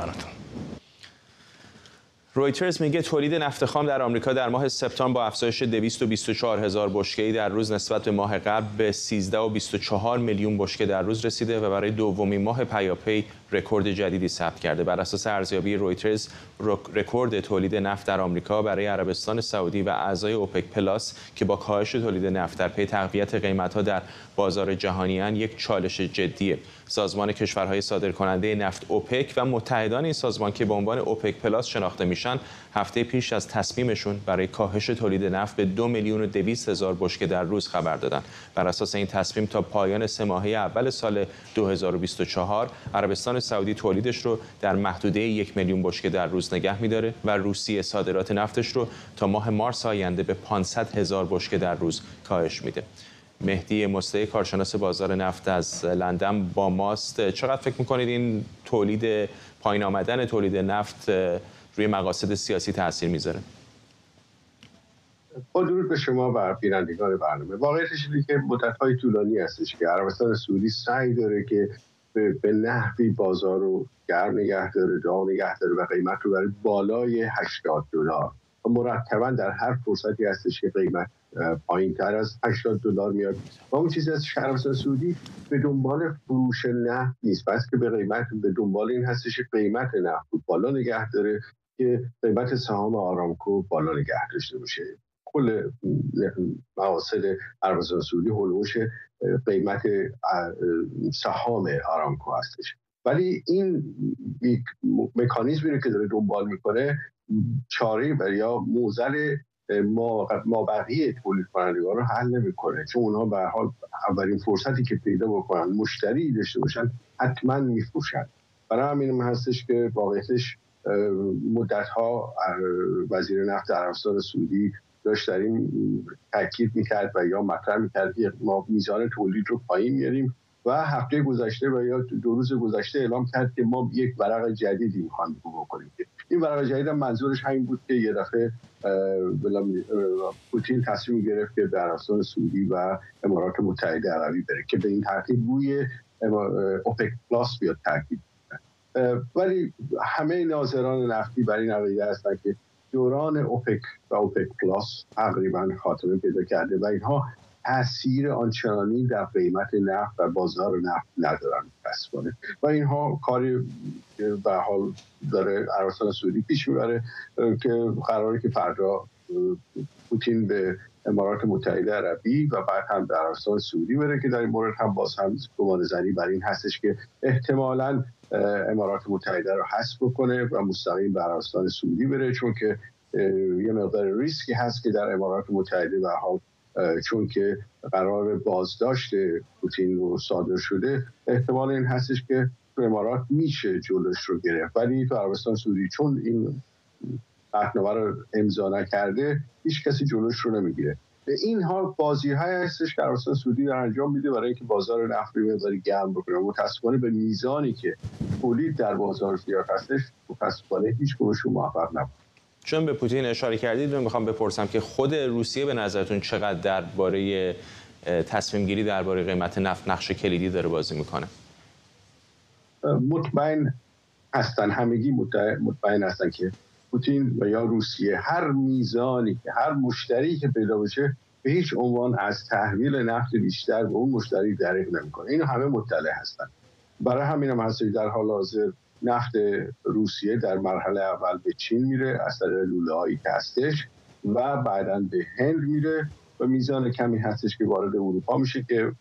رویترز میگه تولید نفت خام در آمریکا در ماه سپتامبر با افزایش 224 هزار بشکه در روز نسبت به ماه قبل به 13 و 24 میلیون بشکه در روز رسیده و برای دومین ماه پیاپی رکورد جدیدی ثبت کرده. بر اساس ارزیابی رویترز رکورد تولید نفت در آمریکا برای عربستان سعودی و اعضای اوپک پلاس که با کاهش تولید نفت در پی تقویت قیمت‌ها در بازار جهانی یک چالش جدیه. سازمان کشورهای صادرکننده نفت اوپک و متحدان این سازمان که به عنوان اوپک پلاس شناخته میشن هفته پیش از تصمیمشون برای کاهش تولید نفت به دو میلیون و دویست هزار بشکه در روز خبر دادن. بر اساس این تصمیم تا پایان سه ماهه اول سال 2024 عربستان سعودی تولیدش رو در محدوده یک میلیون بشکه در روز نگه میداره و روسیه صادرات نفتش رو تا ماه مارس آینده به 500 هزار بشکه در روز کاهش میده. مهدی مسته کارشناس بازار نفت از لندن با ماست. چقدر فکر می‌کنید این تولید پایین آمدن تولید نفت روی مقاصد سیاسی تاثیر می‌ذاره. با درود به شما و بینندگان برنامه. واقعیتش اینه که مدت های طولانی هستش که عربستان سعودی سعی داره که به نحوی بازار رو گرم نگه داره داغ نگه داره و قیمت رو برای بالای 80 دلار مرتبا در هر فرصتی هستش که قیمت پایین تر از 80 دلار میاد. و اون چیزی از عربستان سعودی به دنبال فروش نفت نیست بس که به قیمت به دنبال این هستش که قیمت نفت بالا نگه داره که قیمت سهام آرامکو بالا نگه داشته باشه. کل مقاصد عربستان سعودی هلوش قیمت سهام آرامکو هستش. ولی این مکانیزمی رو که داره دنبال می‌کنه چاره یا موزل ما بقیه تولید کنندگان رو حل نمی‌کنه. چون اونها به حال اولین فرصتی که پیدا بکنن مشتری داشته باشن حتما میفروشن. برای همین هستش که واقعیتش مدت ها وزیر نفت عربستان سعودی داشت در این تاکید می‌کرد و یا مطرح می‌کرد ما میزان تولید رو پایین میاریم و هفته گذشته و یا دو روز گذشته اعلام کرد که ما یک ورق جدیدی می‌خوایم بکنیم. این ورق جدید منظورش همین بود که یه دفعه پوتین تصمیم گرفت که به عربستان سعودی و امارات متحده عربی بره که به این ترتیب روی اوپک پلاس بیاد تاکید ولی همه ناظران نفتی برای این عقیده هستن که دوران اوپک و اوپک پلاس تقریبا خاتمه پیدا کرده و اینها تاثیر آنچنانی در قیمت نفت و بازار نفت ندارن کنه. و اینها کاری به حال داره عربستان سعودی پیش می‌بره که قراره که فردا پوتین به امارات متحده عربی و بعد هم به عربستان سعودی بره که در این مورد هم باز هم گمان زنی بر این هستش که احتمالا امارات متحده رو حذف بکنه و مستقیم به عربستان سعودی بره چون که یه مقدار ریسکی هست که در امارات متحده به حال چون که قرار بازداشت پوتین رو صادر شده احتمال این هستش که تو امارات میشه جلوش رو گرفت. ولی تو عربستان سعودی چون این قطنامه رو امضا نکرده هیچ کسی جلوش رو نمی‌گیره. به این حال بازی های هستش که عربستان سعودی در انجام میده برای اینکه بازار نفت رو مقداری گرم بکنه. متاسفانه به میزانی که تولید در بازار زیاد هستش متاسفانه هیچ کنشون موفق نبود. چون به پوتین اشاره کردید من می‌خوام بپرسم که خود روسیه به نظرتون چقدر درباره تصمیم گیری درباره قیمت نفت نقش کلیدی داره بازی می‌کنه؟ مطمئن هستن همگی مطمئن هستن که پوتین و یا روسیه هر میزانی که هر مشتری که پیدا بشه به هیچ عنوان از تحویل نفت بیشتر به اون مشتری دریغ نمی‌کنه. اینو همه مطلع هستن. برای همین هم هست در حال حاضر نفت روسیه در مرحله اول به چین میره از طریق لوله هایی که هستش و بعدا به هند میره و میزان کمی هستش که وارد اروپا میشه که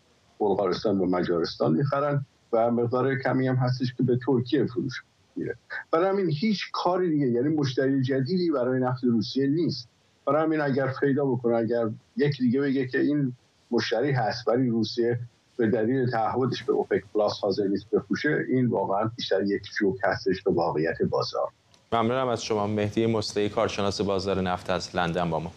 بلغارستان و مجارستان می‌خرن و مقدار کمی هم هستش که به ترکیه فروش میره. برای همین هیچ کاری دیگه یعنی مشتری جدیدی برای نفت روسیه نیست. برای همین اگر پیدا بکنه اگر یکی دیگه بگه که این مشتری هست ولی روسیه به دلیل تعهدش به اوپک پلاس حاضر نیست بفروشه این واقعا بیشتر یک جوک هستش به واقعیت بازار. ممنونم از شما. مهدی مستعی کارشناس بازار نفت از لندن با ما.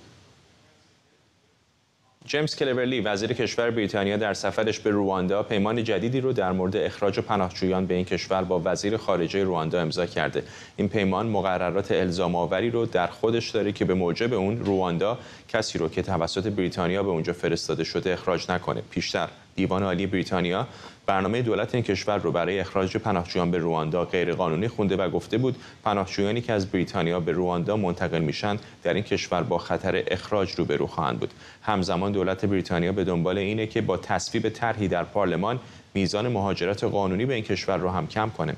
جیمز کلورلی وزیر کشور بریتانیا در سفرش به رواندا پیمان جدیدی رو در مورد اخراج پناهجویان به این کشور با وزیر خارجه رواندا امضا کرده. این پیمان مقررات الزام آوری رو در خودش داره که به موجب اون رواندا کسی رو که توسط بریتانیا به اونجا فرستاده شده اخراج نکنه. پیشتر. دیوان عالی بریتانیا برنامه دولت این کشور رو برای اخراج پناهجویان به رواندا غیرقانونی خونده و گفته بود پناهجویانی که از بریتانیا به رواندا منتقل میشن در این کشور با خطر اخراج روبرو خواهند بود. همزمان دولت بریتانیا به دنبال اینه که با تصویب طرحی در پارلمان میزان مهاجرت قانونی به این کشور رو هم کم کنه.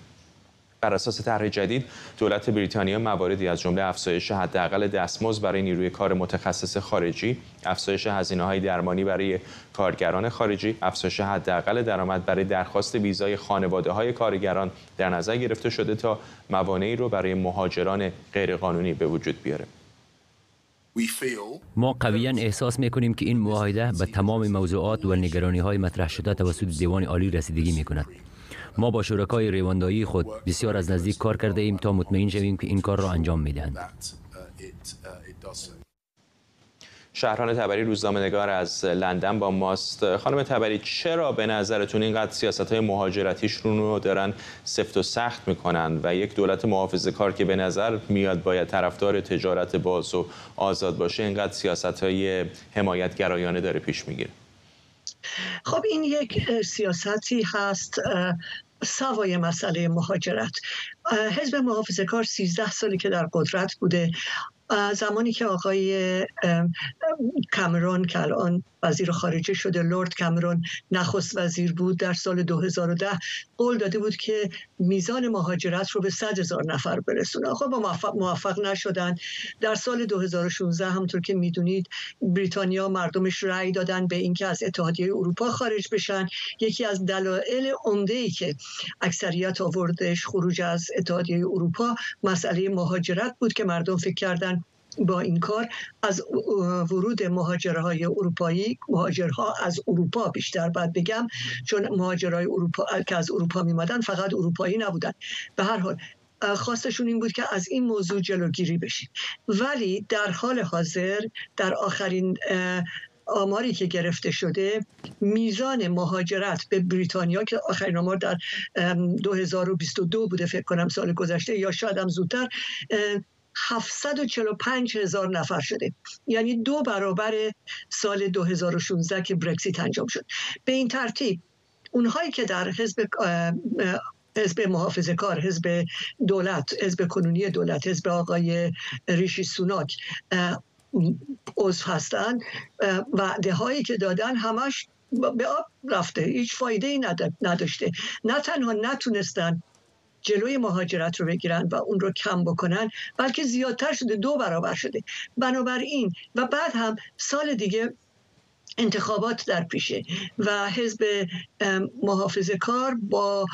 بر اساس طرح جدید دولت بریتانیا مواردی از جمله افزایش حداقل دستمزد برای نیروی کار متخصص خارجی، افزایش های درمانی برای کارگران خارجی، افزایش حداقل درآمد برای درخواست ویزای خانواده های کارگران در نظر گرفته شده تا موانعی رو برای مهاجران غیرقانونی به وجود بیاره. ما قویا احساس می کنیم که این معاهده به تمام موضوعات و نگرانی های مطرح شده توسط دیوان عالی رسیدگی می کند. ما با شرکای ریواندایی خود بسیار از نزدیک کار کرده ایم تا مطمئن شویم که این کار را انجام می دهند. شهران تبری روزنامه‌نگار از لندن با ماست خانم تبری چرا به نظرتون اینقدر سیاست های مهاجرتیشون رو دارن سفت و سخت می‌کنن و یک دولت محافظه کار که به نظر میاد باید طرفدار تجارت باز و آزاد باشه اینقدر سیاست های حمایت گرایانه داره پیش می‌گیره خب این یک سیاستی هست سوای مسئله مهاجرت. حزب محافظه کار 13 سالی که در قدرت بوده. زمانی که آقای کامرون که الان وزیر خارجه شده. لورد کامرون نخست وزیر بود در سال 2010 قول داده بود که میزان مهاجرت رو به 100 هزار نفر برسونه. خب موفق, موفق نشدن. در سال 2016 همونطور که می‌دونید بریتانیا مردمش رأی دادن به اینکه از اتحادیه اروپا خارج بشن. یکی از دلایل عمده ای که اکثریت آوردش خروج از اتحادیه اروپا مسئله مهاجرت بود که مردم فکر کردن با این کار از ورود مهاجرهای اروپایی مهاجرها از اروپا بیشتر باید بگم چون مهاجرهای اروپا که از اروپا میمدن فقط اروپایی نبودن. به هر حال خواستشون این بود که از این موضوع جلوگیری بشید ولی در حال حاضر در آخرین آماری که گرفته شده میزان مهاجرت به بریتانیا که آخرین آمار در 2022 بوده فکر کنم سال گذشته یا شاید هم زودتر 745 هزار نفر شده. یعنی دو برابر سال 2016 که برکسیت انجام شد. به این ترتیب اونهایی که در حزب حزب محافظه کار حزب دولت حزب کنونی دولت حزب آقای ریشی سوناک عضو هستن وعده هایی که دادن همش به آب رفته. هیچ فایده ای نداشته. نه تنها نتونستن جلوی مهاجرت رو بگیرن و اون رو کم بکنن بلکه زیادتر شده دو برابر شده. بنابراین و بعد هم سال دیگه انتخابات در پیشه و حزب محافظه کار با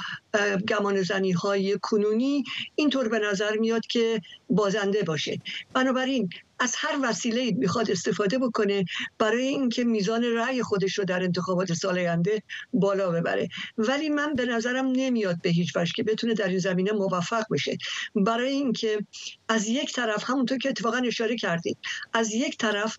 گمان زنی های کنونی اینطور به نظر میاد که بازنده باشه. بنابراین از هر وسیله می‌خواد استفاده بکنه برای اینکه میزان رأی خودش رو در انتخابات سال آینده بالا ببره. ولی من به نظرم نمیاد به هیچ وجه که بتونه در این زمینه موفق بشه. برای اینکه از یک طرف همونطور که اتفاقا اشاره کردید از یک طرف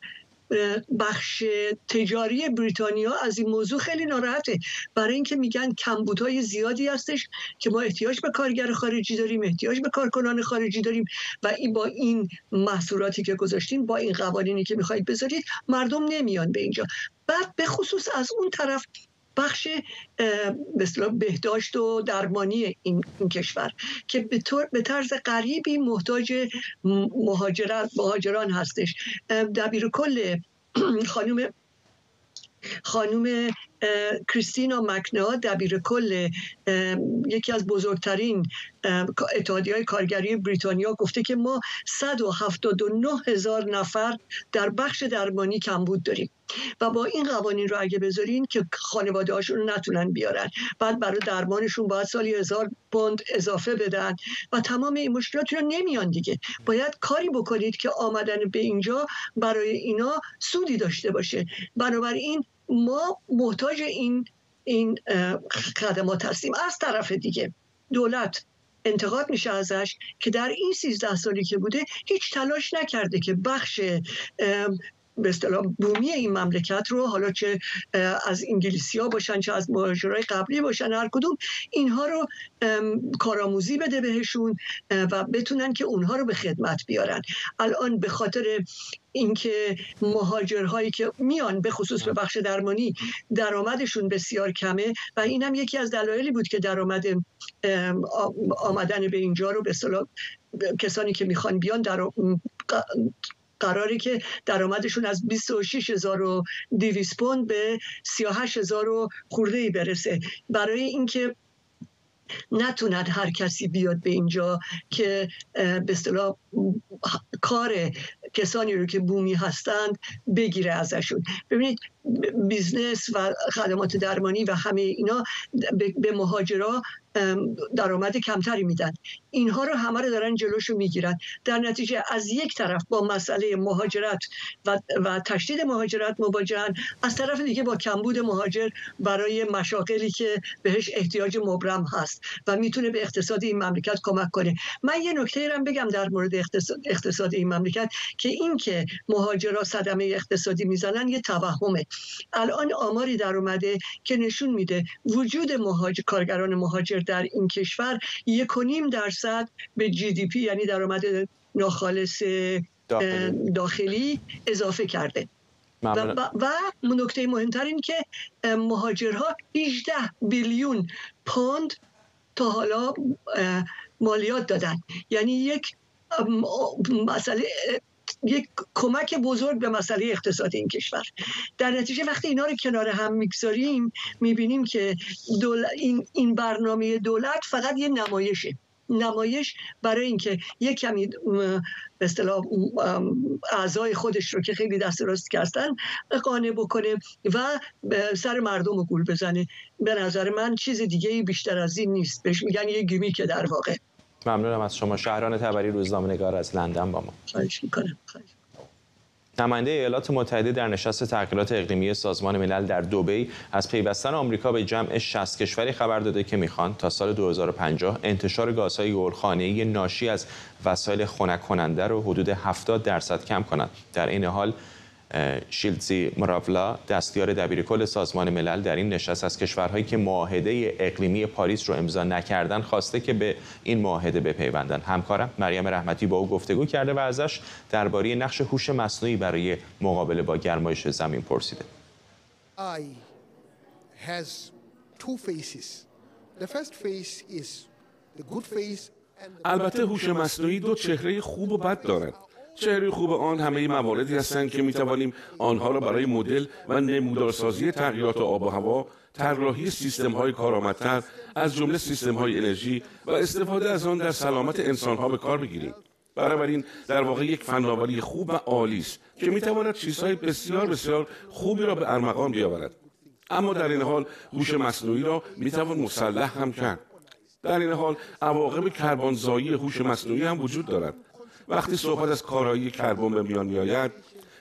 بخش تجاری بریتانیا از این موضوع خیلی ناراحته. برای اینکه میگن کمبودهای زیادی هستش که ما احتیاج به کارگر خارجی داریم احتیاج به کارکنان خارجی داریم و این با این محصولاتی که گذاشتین با این قوانینی که می‌خواید بذارید مردم نمیان به اینجا. بعد به خصوص از اون طرف بخش مثلا بهداشت و درمانی این, این کشور که به, طور، به طرز غریبی محتاج مهاجران هستش. دبیر کل خانم خانم کریستینا مکنا دبیر کل یکی از بزرگترین اتحادی کارگری بریتانیا گفته که ما 179 هزار نفر در بخش درمانی کمبود داریم. و با این قوانین رو اگه بذارین که خانواده هاشون رو نتونن بیارن. بعد برای درمانشون باید سالی هزار پوند اضافه بدن و تمام این مشکلات رو نمیان دیگه. باید کاری بکنید که آمدن به اینجا برای اینا سودی داشته باشه. بنابراین ما محتاج این این خدمات هستیم. از طرف دیگه دولت انتقاد میشه ازش که در این سیزده سالی که بوده هیچ تلاش نکرده که بخش به اصطلاح بومی این مملکت رو حالا چه از انگلیسی ها باشن چه از مهاجرای قبلی باشن هر کدوم اینها رو کارآموزی بده بهشون و بتونن که اونها رو به خدمت بیارن. الان به خاطر اینکه مهاجرهایی که میان به خصوص به بخش درمانی درآمدشون بسیار کمه و اینم یکی از دلایلی بود که درآمد آمدن به اینجا رو به کسانی که می‌خوان بیان در قراری که درآمدشون از 26200 پوند به 38000 خورده ای برسه. برای اینکه نتونه هر کسی بیاد به اینجا که به اصطلاح کار کسانی رو که بومی هستند بگیره ازشون. ببینید business و خدمات درمانی و همه اینا به مهاجرا درآمد کمتری میدن. اینها رو همه رو دارن جلوشو می‌گیرن. در نتیجه از یک طرف با مسئله مهاجرت و, و تشدید مهاجرت مواجهن از طرف دیگه با کمبود مهاجر برای مشاقلی که بهش احتیاج مبرم هست و می‌تونه به اقتصاد این مملکت کمک کنه. من یه نکته هم بگم در مورد اقتصاد, اقتصاد این مملکت که این که مهاجرا صدمه اقتصادی می‌زنن یه توهمه. الان آماری در اومده که نشون میده وجود مهاجر کارگران مهاجر در این کشور یک درصد به جی دی پی یعنی درآمد ناخالص داخلی. داخلی اضافه کرده. و, و نکته مهمتر این که مهاجرها 18 بیلیون پوند تا حالا مالیات دادن. یعنی یک مسئله یک کمک بزرگ به مسئله اقتصاد این کشور. در نتیجه وقتی اینا رو کنار هم می‌گذاریم می‌بینیم که این, این برنامه دولت فقط یه نمایشه. نمایش برای اینکه یک کمی به اصطلاح اعضای خودش رو که خیلی دست راست هستن قانع بکنه و سر مردم رو گول بزنه. به نظر من چیز دیگه بیشتر از این نیست. بهش میگن یه گیمی که در واقع. ممنونم از شما. شهران تبری روزنامه نگار از لندن با ما. خواهش می‌کنم نماینده ایالات متحده در نشست تغییرات اقلیمی سازمان ملل در دبی از پیوستن آمریکا به جمع 60 کشوری خبر داده که می‌خوان تا سال 2050 انتشار گازهای گلخانه‌ای ناشی از وسایل خنک کننده رو حدود 70 درصد کم کنند. در این حال شیلزی مراولا دستیار دبیرکل سازمان ملل در این نشست از کشورهایی که معاهده اقلیمی پاریس رو امضا نکردن خواسته که به این معاهده بپیوندن. همکارم مریم رحمتی با او گفتگو کرده و ازش درباره نقش هوش مصنوعی برای مقابله با گرمایش زمین پرسیده. البته هوش مصنوعی دو چهره خوب و بد دارد. چهره خوب آن همه مواردی هستند که می توانیم آنها را برای مدل و نمودارسازی تغییرات آب و هوا طراحی سیستم های کارآمدتر از جمله سیستم های انرژی و استفاده از آن در سلامت انسان ها به کار بگیریم. بنابراین در واقع یک فناوری خوب و عالی است که می‌تواند چیزهای بسیار بسیار خوبی را به ارمغان بیاورد. اما در این حال هوش مصنوعی را می‌توان مسلح هم کرد. در این حال عواقب کربانزایی هوش مصنوعی هم وجود دارد. وقتی صحبت از کارایی کربن به میان میآید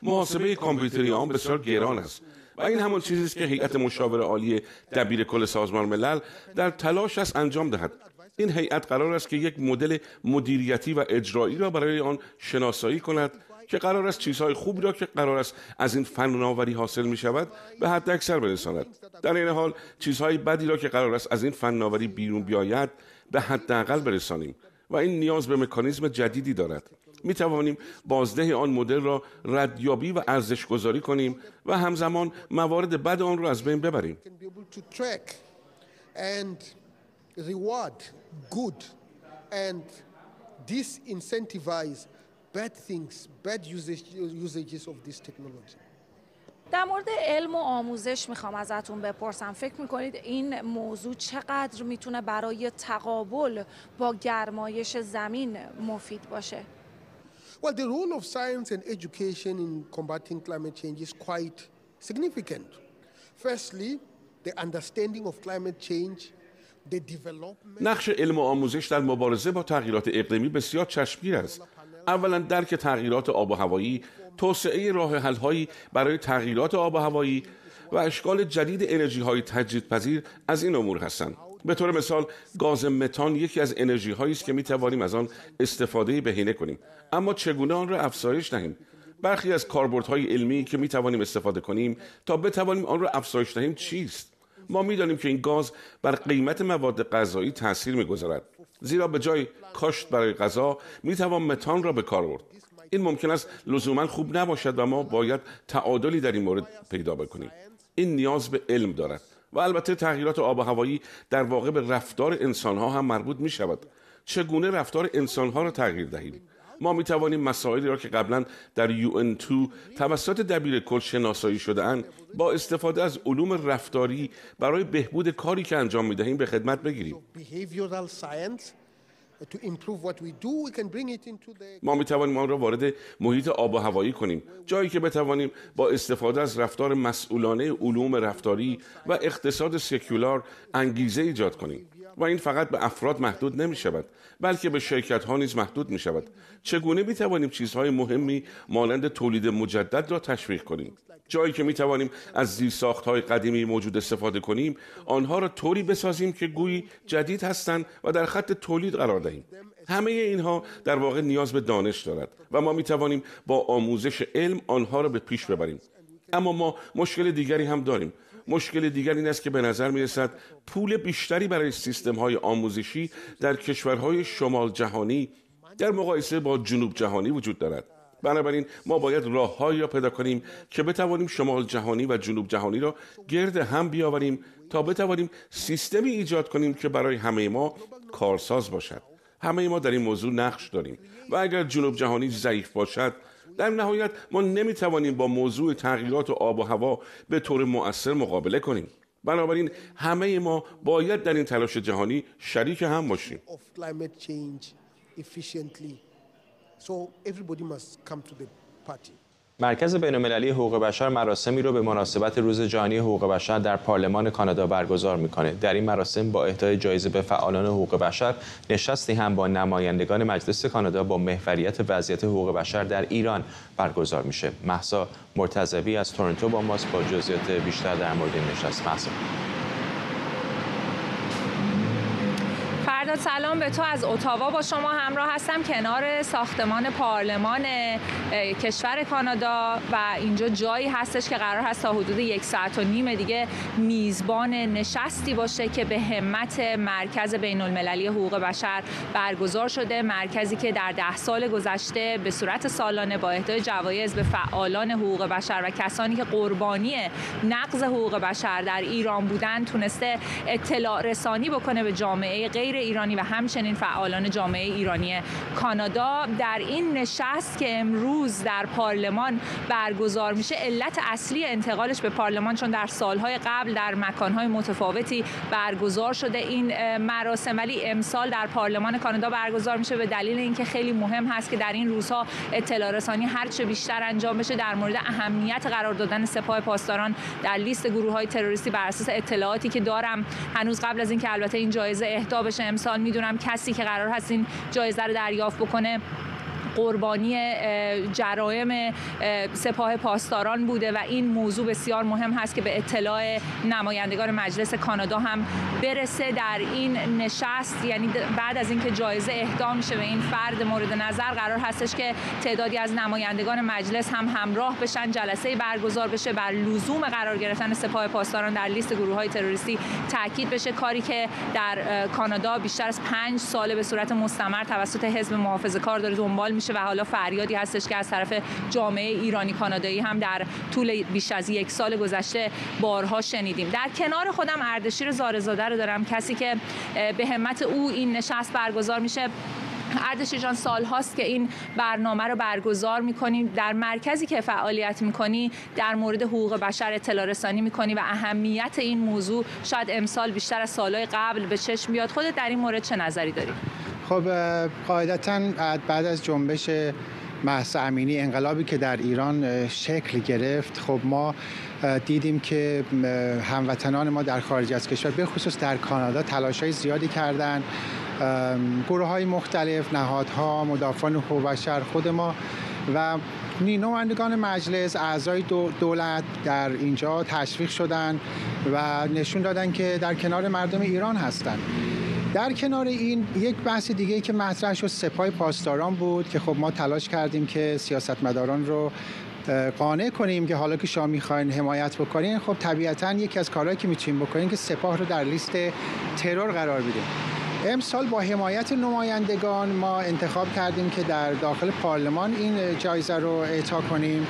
محاسبه کامپیوتری آن بسیار گران است و این همان چیزی است که هیئت مشاور عالی دبیر کل سازمان ملل در تلاش است انجام دهد. این هیئت قرار است که یک مدل مدیریتی و اجرایی را برای آن شناسایی کند که قرار است چیزهای خوبی را که قرار است از این فناوری حاصل می شود به حد اکثر برساند. در این حال چیزهای بدی را که قرار است از این فناوری بیرون بیاید به حداقل برسانیم و این نیاز به مکانیزم جدیدی دارد. می توانیم بازده آن مدل را ردیابی و ارزش گذاری کنیم و همزمان موارد بد آن را از بین ببریم. در مورد علم و آموزش می‌خوام ازتون بپرسم فکر می‌کنید این موضوع چقدر می‌تونه برای تقابل با گرمایش زمین مفید باشه؟ Well, the role of science and education in combating climate change is quite significant. Firstly, the understanding of climate change نقش علم و آموزش در مبارزه با تغییرات اقلیمی بسیار چشمگیر است اولا درک تغییرات آب و هوایی توسعه راه حل برای تغییرات آب و هوایی و اشکال جدید انرژی های تجدیدپذیر از این امور هستند به طور مثال گاز متان یکی از انرژی هایی است که می توانیم از آن استفاده بهینه کنیم. اما چگونه آن را افزایش دهیم؟ برخی از کاربردهای علمی که می توانیم استفاده کنیم تا بتوانیم آن را افزایش دهیم چیست؟ ما می‌دانیم که این گاز بر قیمت مواد غذایی تاثیر می‌گذارد. زیرا به جای کاشت برای غذا می توان متان را به کار برد. این ممکن است لزوما خوب نباشد و ما باید تعادلی در این مورد پیدا بکنیم. این نیاز به علم دارد. و البته تغییرات آب و هوایی در واقع به رفتار انسان ها هم مربوط می شود چگونه رفتار انسان ها را تغییر دهیم؟ ما می توانیم مسائلی را که قبلا در UN2 توسط دبیر کل شناسایی شده اند با استفاده از علوم رفتاری برای بهبود کاری که انجام می دهیم به خدمت بگیریم. ما می توانیم آن را وارد محیط آب و هوایی کنیم. جایی که بتوانیم با استفاده از رفتار مسئولانه علوم رفتاری و اقتصاد سکولار انگیزه ایجاد کنیم. و این فقط به افراد محدود نمی شود بلکه به شرکت ها نیز محدود می شود. چگونه می توانیم چیزهای مهمی مانند تولید مجدد را تشویق کنیم؟ جایی که می توانیم از زیرساخت های قدیمی موجود استفاده کنیم آنها را طوری بسازیم که گویی جدید هستند و در خط تولید قرار دهیم. همه اینها در واقع نیاز به دانش دارد و ما می توانیم با آموزش علم آنها را به پیش ببریم. اما ما مشکل دیگری هم داریم. مشکل دیگر این است که به نظر می رسد پول بیشتری برای سیستم های آموزشی در کشورهای شمال جهانی در مقایسه با جنوب جهانی وجود دارد. بنابراین ما باید راههایی را پیدا کنیم که بتوانیم شمال جهانی و جنوب جهانی را گرد هم بیاوریم تا بتوانیم سیستمی ایجاد کنیم که برای همه ما کارساز باشد. همه ما در این موضوع نقش داریم و اگر جنوب جهانی ضعیف باشد در نهایت ما نمی‌توانیم با موضوع تغییرات و آب و هوا به طور مؤثر مقابله کنیم. بنابراین همه ما باید در این تلاش جهانی شریک هم باشیم. مرکز بین‌المللی حقوق بشر مراسمی رو به مناسبت روز جهانی حقوق بشر در پارلمان کانادا برگزار می‌کنه. در این مراسم با اهدای جایزه به فعالان حقوق بشر نشستی هم با نمایندگان مجلس کانادا با محوریت وضعیت حقوق بشر در ایران برگزار میشه. محسا مرتضوی از تورنتو با ماست با جزئیات بیشتر در مورد این نشست. محسا سلام به تو از اتاوا. با شما همراه هستم کنار ساختمان پارلمان کشور کانادا و اینجا جایی هستش که قرار هست تا حدود یک ساعت و نیم دیگه میزبان نشستی باشه که به همت مرکز بین المللی حقوق بشر برگزار شده. مرکزی که در ده سال گذشته به صورت سالانه با اهدای جوایز به فعالان حقوق بشر و کسانی که قربانی نقض حقوق بشر در ایران بودن تونسته اطلاع رسانی بکنه به جامعه غیر ایرانی ایرانی و همچنین فعالان جامعه ایرانی کانادا در این نشست که امروز در پارلمان برگزار میشه علت اصلی انتقالش به پارلمان چون در سالهای قبل در مکانهای متفاوتی برگزار شده. این مراسم ولی امسال در پارلمان کانادا برگزار میشه به دلیل اینکه خیلی مهم هست که در این روزها اطلاع رسانی هرچه بیشتر انجام بشه در مورد اهمیت قرار دادن سپاه پاسداران در لیست گروه های تروریستی بر اساس اطلاعاتی که دارم. هنوز قبل از اینکه البته این جایزه اهدا بشه امسال می‌دونم کسی که قرار هست این جایزه رو دریافت بکنه. قربانی جرایم سپاه پاسداران بوده و این موضوع بسیار مهم هست که به اطلاع نمایندگان مجلس کانادا هم برسه در این نشست. یعنی بعد از اینکه جایزه اهدا میشه به این فرد مورد نظر قرار هستش که تعدادی از نمایندگان مجلس هم همراه بشن جلسه برگزار بشه بر لزوم قرار گرفتن سپاه پاسداران در لیست گروه های تروریستی تاکید بشه. کاری که در کانادا بیشتر از پنج ساله به صورت مستمر توسط حزب محافظه کار داره دنبال میشه و حالا فریادی هستش که از طرف جامعه ایرانی کانادایی هم در طول بیش از یک سال گذشته بارها شنیدیم. در کنار خودم اردشیر زارزاده رو دارم کسی که به همت او این نشست برگزار میشه. اردشیر جان سال هاست که این برنامه رو برگزار می‌کنیم در مرکزی که فعالیت می‌کنی در مورد حقوق بشر اطلاع رسانی می‌کنی و اهمیت این موضوع شاید امسال بیشتر از سالهای قبل به چشم بیاد. خودت در این مورد چه نظری داری؟ خب قاعدتا بعد از جنبش محسا امینی انقلابی که در ایران شکل گرفت خب ما دیدیم که هموطنان ما در خارج از کشور به خصوص در کانادا تلاش های زیادی کردن. گروه های مختلف نهادها مدافعان حقوق بشر خود ما و نمایندگان مجلس اعضای دولت در اینجا تشویق شدن و نشون دادن که در کنار مردم ایران هستند در کنار این یک بحث دیگه که مطرح شد سپاه پاسداران بود که خب ما تلاش کردیم که سیاستمداران رو قانع کنیم که حالا که شما می‌خواین حمایت بکنین خب طبیعتا یکی از کارهایی که می‌تونیم بکنیم که سپاه رو در لیست ترور قرار بدیم. امسال با حمایت نمایندگان ما انتخاب کردیم که در داخل پارلمان این جایزه رو اعطا کنیم.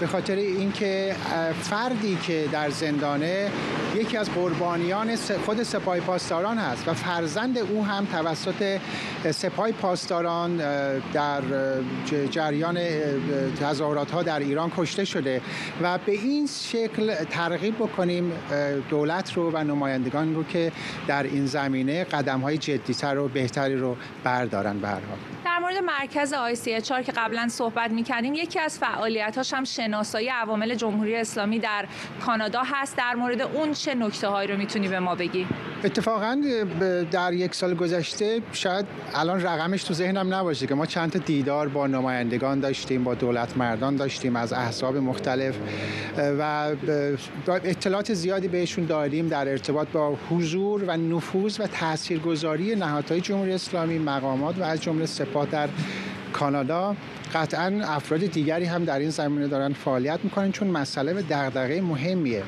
به خاطر اینکه فردی که در زندانه یکی از قربانیان خود سپاه پاسداران هست و فرزند او هم توسط سپاه پاسداران در جریان تظاهرات ها در ایران کشته شده و به این شکل ترغیب بکنیم دولت رو و نمایندگان رو که در این زمینه قدم های جدیتر و بهتری رو بردارن به هر حال در مورد مرکز ICHR که قبلا صحبت می‌کردیم یکی از فعالیتاش هم شناسایی عوامل جمهوری اسلامی در کانادا هست. در مورد اون چه نکته هایی رو می‌تونی به ما بگی؟ اتفاقا در یک سال گذشته شاید الان رقمش تو ذهنم نباشه که ما چند تا دیدار با نمایندگان داشتیم با دولت مردان داشتیم از احزاب مختلف و اطلاعات زیادی بهشون داریم در ارتباط با حضور و نفوذ و تاثیرگذاری نهادهای جمهوری اسلامی مقامات و از جمله سپاه در کانادا قطعا افراد دیگری هم در این زمینه دارن فعالیت می‌کنن چون مسئله به دغدغه مهمیه.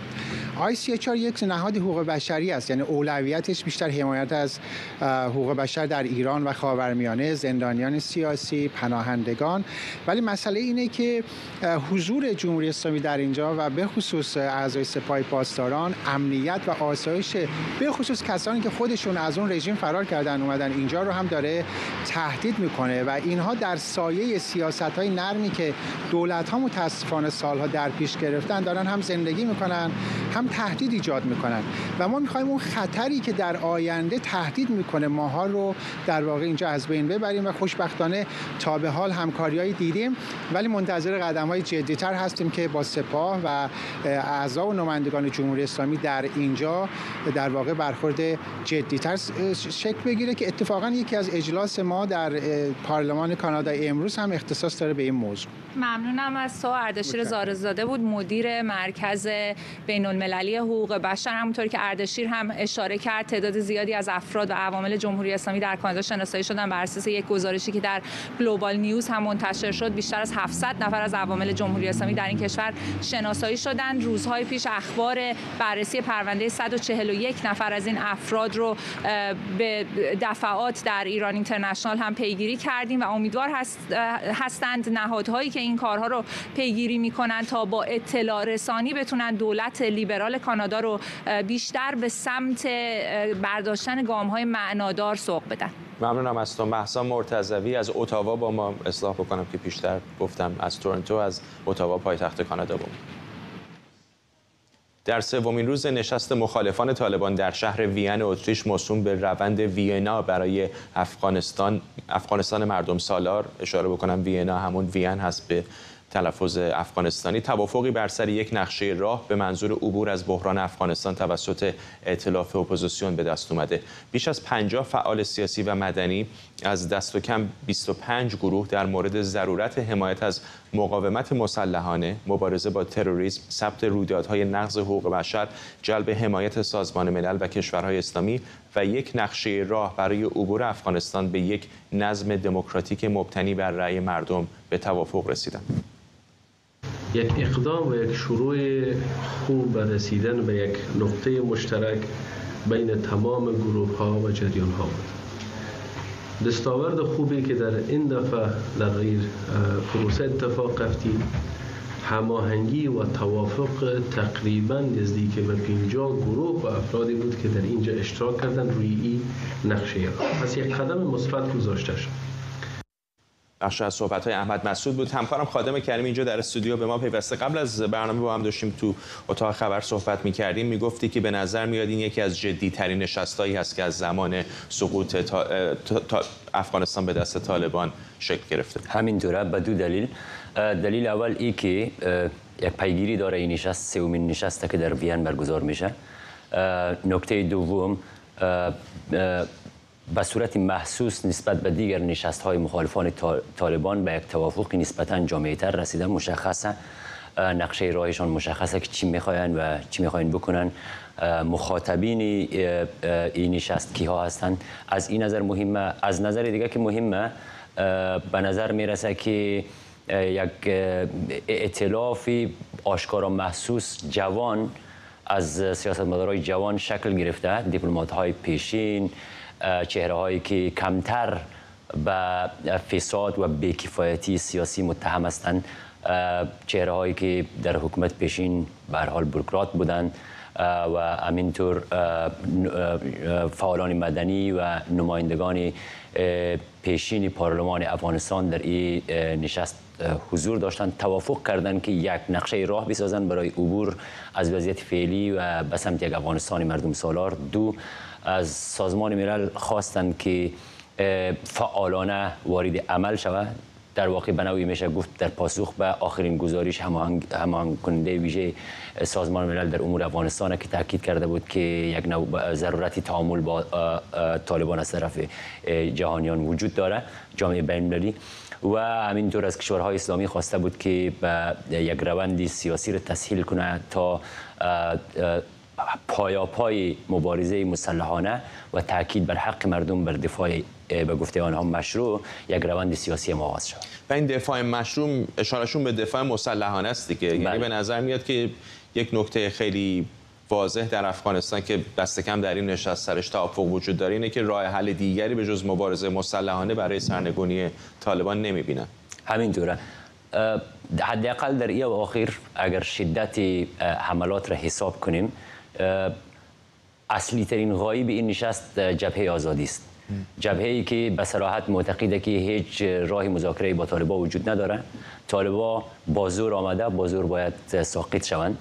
ICHR یک نهاد حقوق بشری است یعنی اولویتش بیشتر حمایت از حقوق بشر در ایران و خاورمیانه زندانیان سیاسی پناهندگان. ولی مسئله اینه که حضور جمهوری اسلامی در اینجا و به خصوص اعضای سپاه پاسداران امنیت و آسایش به خصوص کسانی که خودشون از اون رژیم فرار کردن اومدن اینجا رو هم داره تهدید می‌کنه و اینها در سایه سیاست های نرمی که دولت ها متاسفانه سالها در پیش گرفتن دارن هم زندگی می‌کنن هم تهدید ایجاد می‌کنن. و ما می‌خوایم اون خطری که در آینده تهدید می‌کنه ماها رو در واقع اینجا از بین ببریم و خوشبختانه تا به حال همکاریایی دیدیم. ولی منتظر قدم های جدیتر هستیم که با سپاه و اعضا و نمایندگان جمهوری اسلامی در اینجا در واقع برخورد جدیتر شکل بگیره که اتفاقا یکی از اجلاس ما در پارلمان کانادا امروز هم اختصاص داره به این موضوع. ممنونم از تو اردشیر زارزاده بود مدیر مرکز بین المللی حقوق بشر. همونطور که اردشیر هم اشاره کرد تعداد زیادی از افراد و عوامل جمهوری اسلامی در کانادا شناسایی شدن. بر اساس یک گزارشی که در گلوبال نیوز هم منتشر شد بیشتر از 700 نفر از عوامل جمهوری اسلامی در این کشور شناسایی شدن. روزهای پیش اخبار بررسی پرونده 141 نفر از این افراد رو به دفعات در ایران اینترنشنال هم پیگیری کردیم و امیدوار هست هستند نهادهایی که این کارها رو پیگیری می‌کنن تا با اطلاع رسانی بتونن دولت لیبرال کانادا رو بیشتر به سمت برداشتن گام های معنادار سوق بدن. ممنونم از تو. محسا مرتضوی از اتاوا با ما اصلاح بکنم که پیشتر گفتم از تورنتو از اتاوا پایتخت کانادا بود در سومین روز نشست مخالفان طالبان در شهر وین اتریش موسوم به روند وینا برای افغانستان افغانستان مردم سالار اشاره بکنم. وینا همون وین هست به تلفظ افغانستانی. توافقی بر سر یک نقشه راه به منظور عبور از بحران افغانستان توسط ائتلاف اپوزیسیون به دست اومده. بیش از 50 فعال سیاسی و مدنی از دست کم 25 گروه در مورد ضرورت حمایت از مقاومت مسلحانه مبارزه با تروریسم ثبت رویدادهای نقض حقوق بشر جلب حمایت سازمان ملل و کشورهای اسلامی و یک نقشه راه برای عبور افغانستان به یک نظم دموکراتیک مبتنی بر رأی مردم به توافق رسیدند یک اقدام و یک شروع خوب به رسیدن به یک نقطه مشترک بین تمام گروه ها و جریان ها بود. دستاورد خوبی که در این دفعه در غیر پروسه اتفاق افتید هماهنگی و توافق تقریبا نزدیک به 50 گروه و افرادی بود که در اینجا اشتراک کردن روی این نقشه. پس یک قدم مثبت گذاشته شد. بخش از صحبت احمد مسعود بود. همکارم خادم کریم اینجا در استودیو به ما پیوسته. قبل از برنامه با هم داشتیم تو اتاق خبر صحبت می‌کردیم. می‌گفتی که به نظر میاد این یکی از جدی ترین نشستایی هست که از زمان سقوط تا... تا... افغانستان به دست طالبان شکل گرفته همینطوره به دو دلیل. دلیل اول ای که یک پیگیری داره این نشست سومین نشسته که در وین برگزار میشه. نکته دوم به صورت محسوس نسبت به دیگر نشست های مخالفان طالبان به یک توافق نسبتا جامعه تر رسیدن مشخصه. نقشه راهشان مشخصه که چی می‌خواین و چی می‌خواین بکنن. مخاطبین این نشست کی ها هستند از این نظر مهمه. از نظر دیگه که مهمه به نظر می‌رسه که یک ائتلافی آشکارا محسوس جوان از سیاستمدارای جوان شکل گرفته. دیپلمات های پیشین چهره هایی که کمتر به فساد و بیکفایتی سیاسی متهم هستند چهره هایی که در حکومت پیشین به حال بروکرات بودند و همینطور فعالان مدنی و نمایندگان پیشین پارلمان افغانستان در این نشست حضور داشتند توافق کردند که یک نقشه راه بسازند برای عبور از وضعیت فعلی و به سمت یک افغانستان مردم سالار. دو از سازمان ملل خواستند که فعالانه وارد عمل شود در واقع به نوعی میشه گفت در پاسخ به آخرین گزارش هماهنگ کننده ویژه سازمان ملل در امور افغانستان که تاکید کرده بود که یک نوع ضرورتی تعامل با طالبان از طرف جهانیان وجود داره جامعه بین و همینطور از کشورهای اسلامی خواسته بود که به یک روند سیاسی را تسهیل کنه تا پای مبارزه مسلحانه و تاکید بر حق مردم بر دفاع به گفته آنها مشروع یک روند سیاسی آغاز شد و این دفاع مشروع اشارهشون به دفاع مسلحانه است دیگه. یعنی بله. به نظر میاد که یک نکته خیلی واضح در افغانستان که دست کم در این نشست سرش توافق وجود داره اینه که راه حل دیگری به جز مبارزه مسلحانه برای سرنگونی طالبان نمی‌بینن. همینطوره. حداقل در ای آخر اگر شدت حملات را حساب کنیم اصلی ترین غایب این نشست جبهه آزادی است. جبهه ای که به صراحت معتقده که هیچ راه مذاکره با طالبا وجود نداره. طالبا با زور آمده با زور باید ساقط شوند.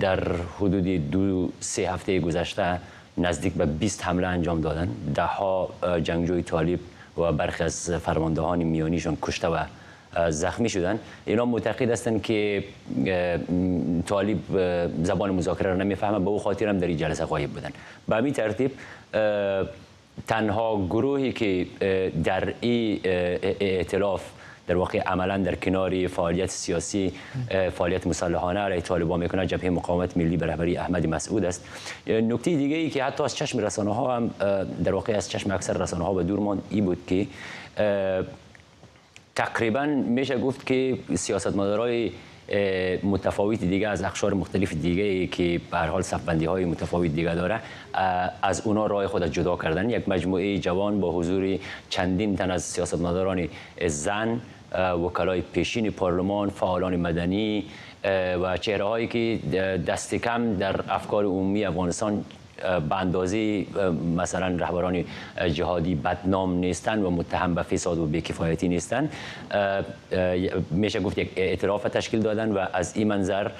در حدود دو سه هفته گذشته نزدیک به 20 حمله انجام دادن. ده ها جنگجوی طالب و برخی از فرماندهان میانیشان کشته و زخمی شدن. اینا معتقد هستند که طالب زبان مذاکره را نمی‌فهمه به او خاطر هم در این جلسه غایب بودن. به همین ترتیب تنها گروهی که در این ائتلاف در واقع عملا در کنار فعالیت سیاسی فعالیت مسلحانه علیه طالبان می‌کنه جبهه مقاومت ملی به رهبری احمد مسعود است. نکته دیگه ای که حتی از چشم رسانه ها هم در واقع از چشم اکثر رسانه ها به دور ماند ای بود که تقریبا میشه گفت که سیاستمدارای متفاوت دیگه از اقشار مختلف دیگه که به هر حال صفبندی های متفاوت دیگه داره از اونا راه خود جدا کردن. یک مجموعه جوان با حضور چندین تن از سیاستمداران زن وکلای پیشین پارلمان فعالان مدنی و چهره هایی که دست کم در افکار عمومی افغانستان به اندازه مثلا رهبران جهادی بدنام نیستن و متهم به فساد و بیکفایتی نیستن. میشه گفت یک ائتلاف تشکیل دادن و از این منظر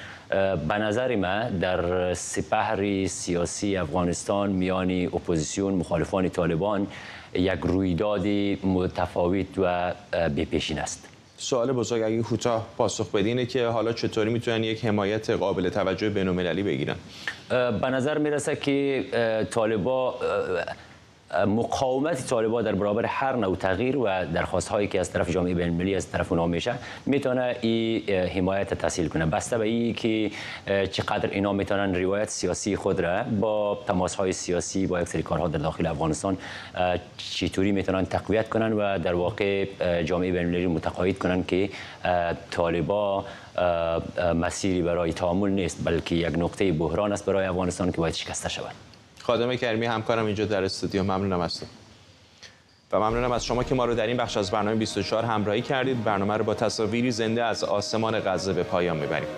به نظر ما در سپهر سیاسی افغانستان میان اپوزیسیون مخالفان طالبان یک رویداد متفاوت و بیپیشین است. سوال بزرگ اگه کوتاه پاسخ بدین که حالا چطوری می‌تونن یک حمایت قابل توجه بین‌المللی بگیرن؟ به نظر می‌رسه که طالبا مقاومت طالبان در برابر هر نوع تغییر و درخواست هایی که از طرف جامعه بین المللی از طرف اونها میشه می‌تونه این حمایت تحصیل کنه. بسته به این که چقدر اینا می‌تونن روایت سیاسی خود را با تماس های سیاسی با سری کارها در داخل افغانستان چطوری می‌تونن تقویت کنن و در واقع جامعه بین المللی متقاعد کنن که طالبا مسیری برای تعامل نیست بلکه یک نقطه بحران است برای افغانستان که باید شکسته شود. خادم کریمی همکارم اینجا در استودیو ممنونم تو. و ممنونم از شما که ما رو در این بخش از برنامه 24 همراهی کردید. برنامه رو با تصاویری زنده از آسمان غزه به پایان می‌بریم.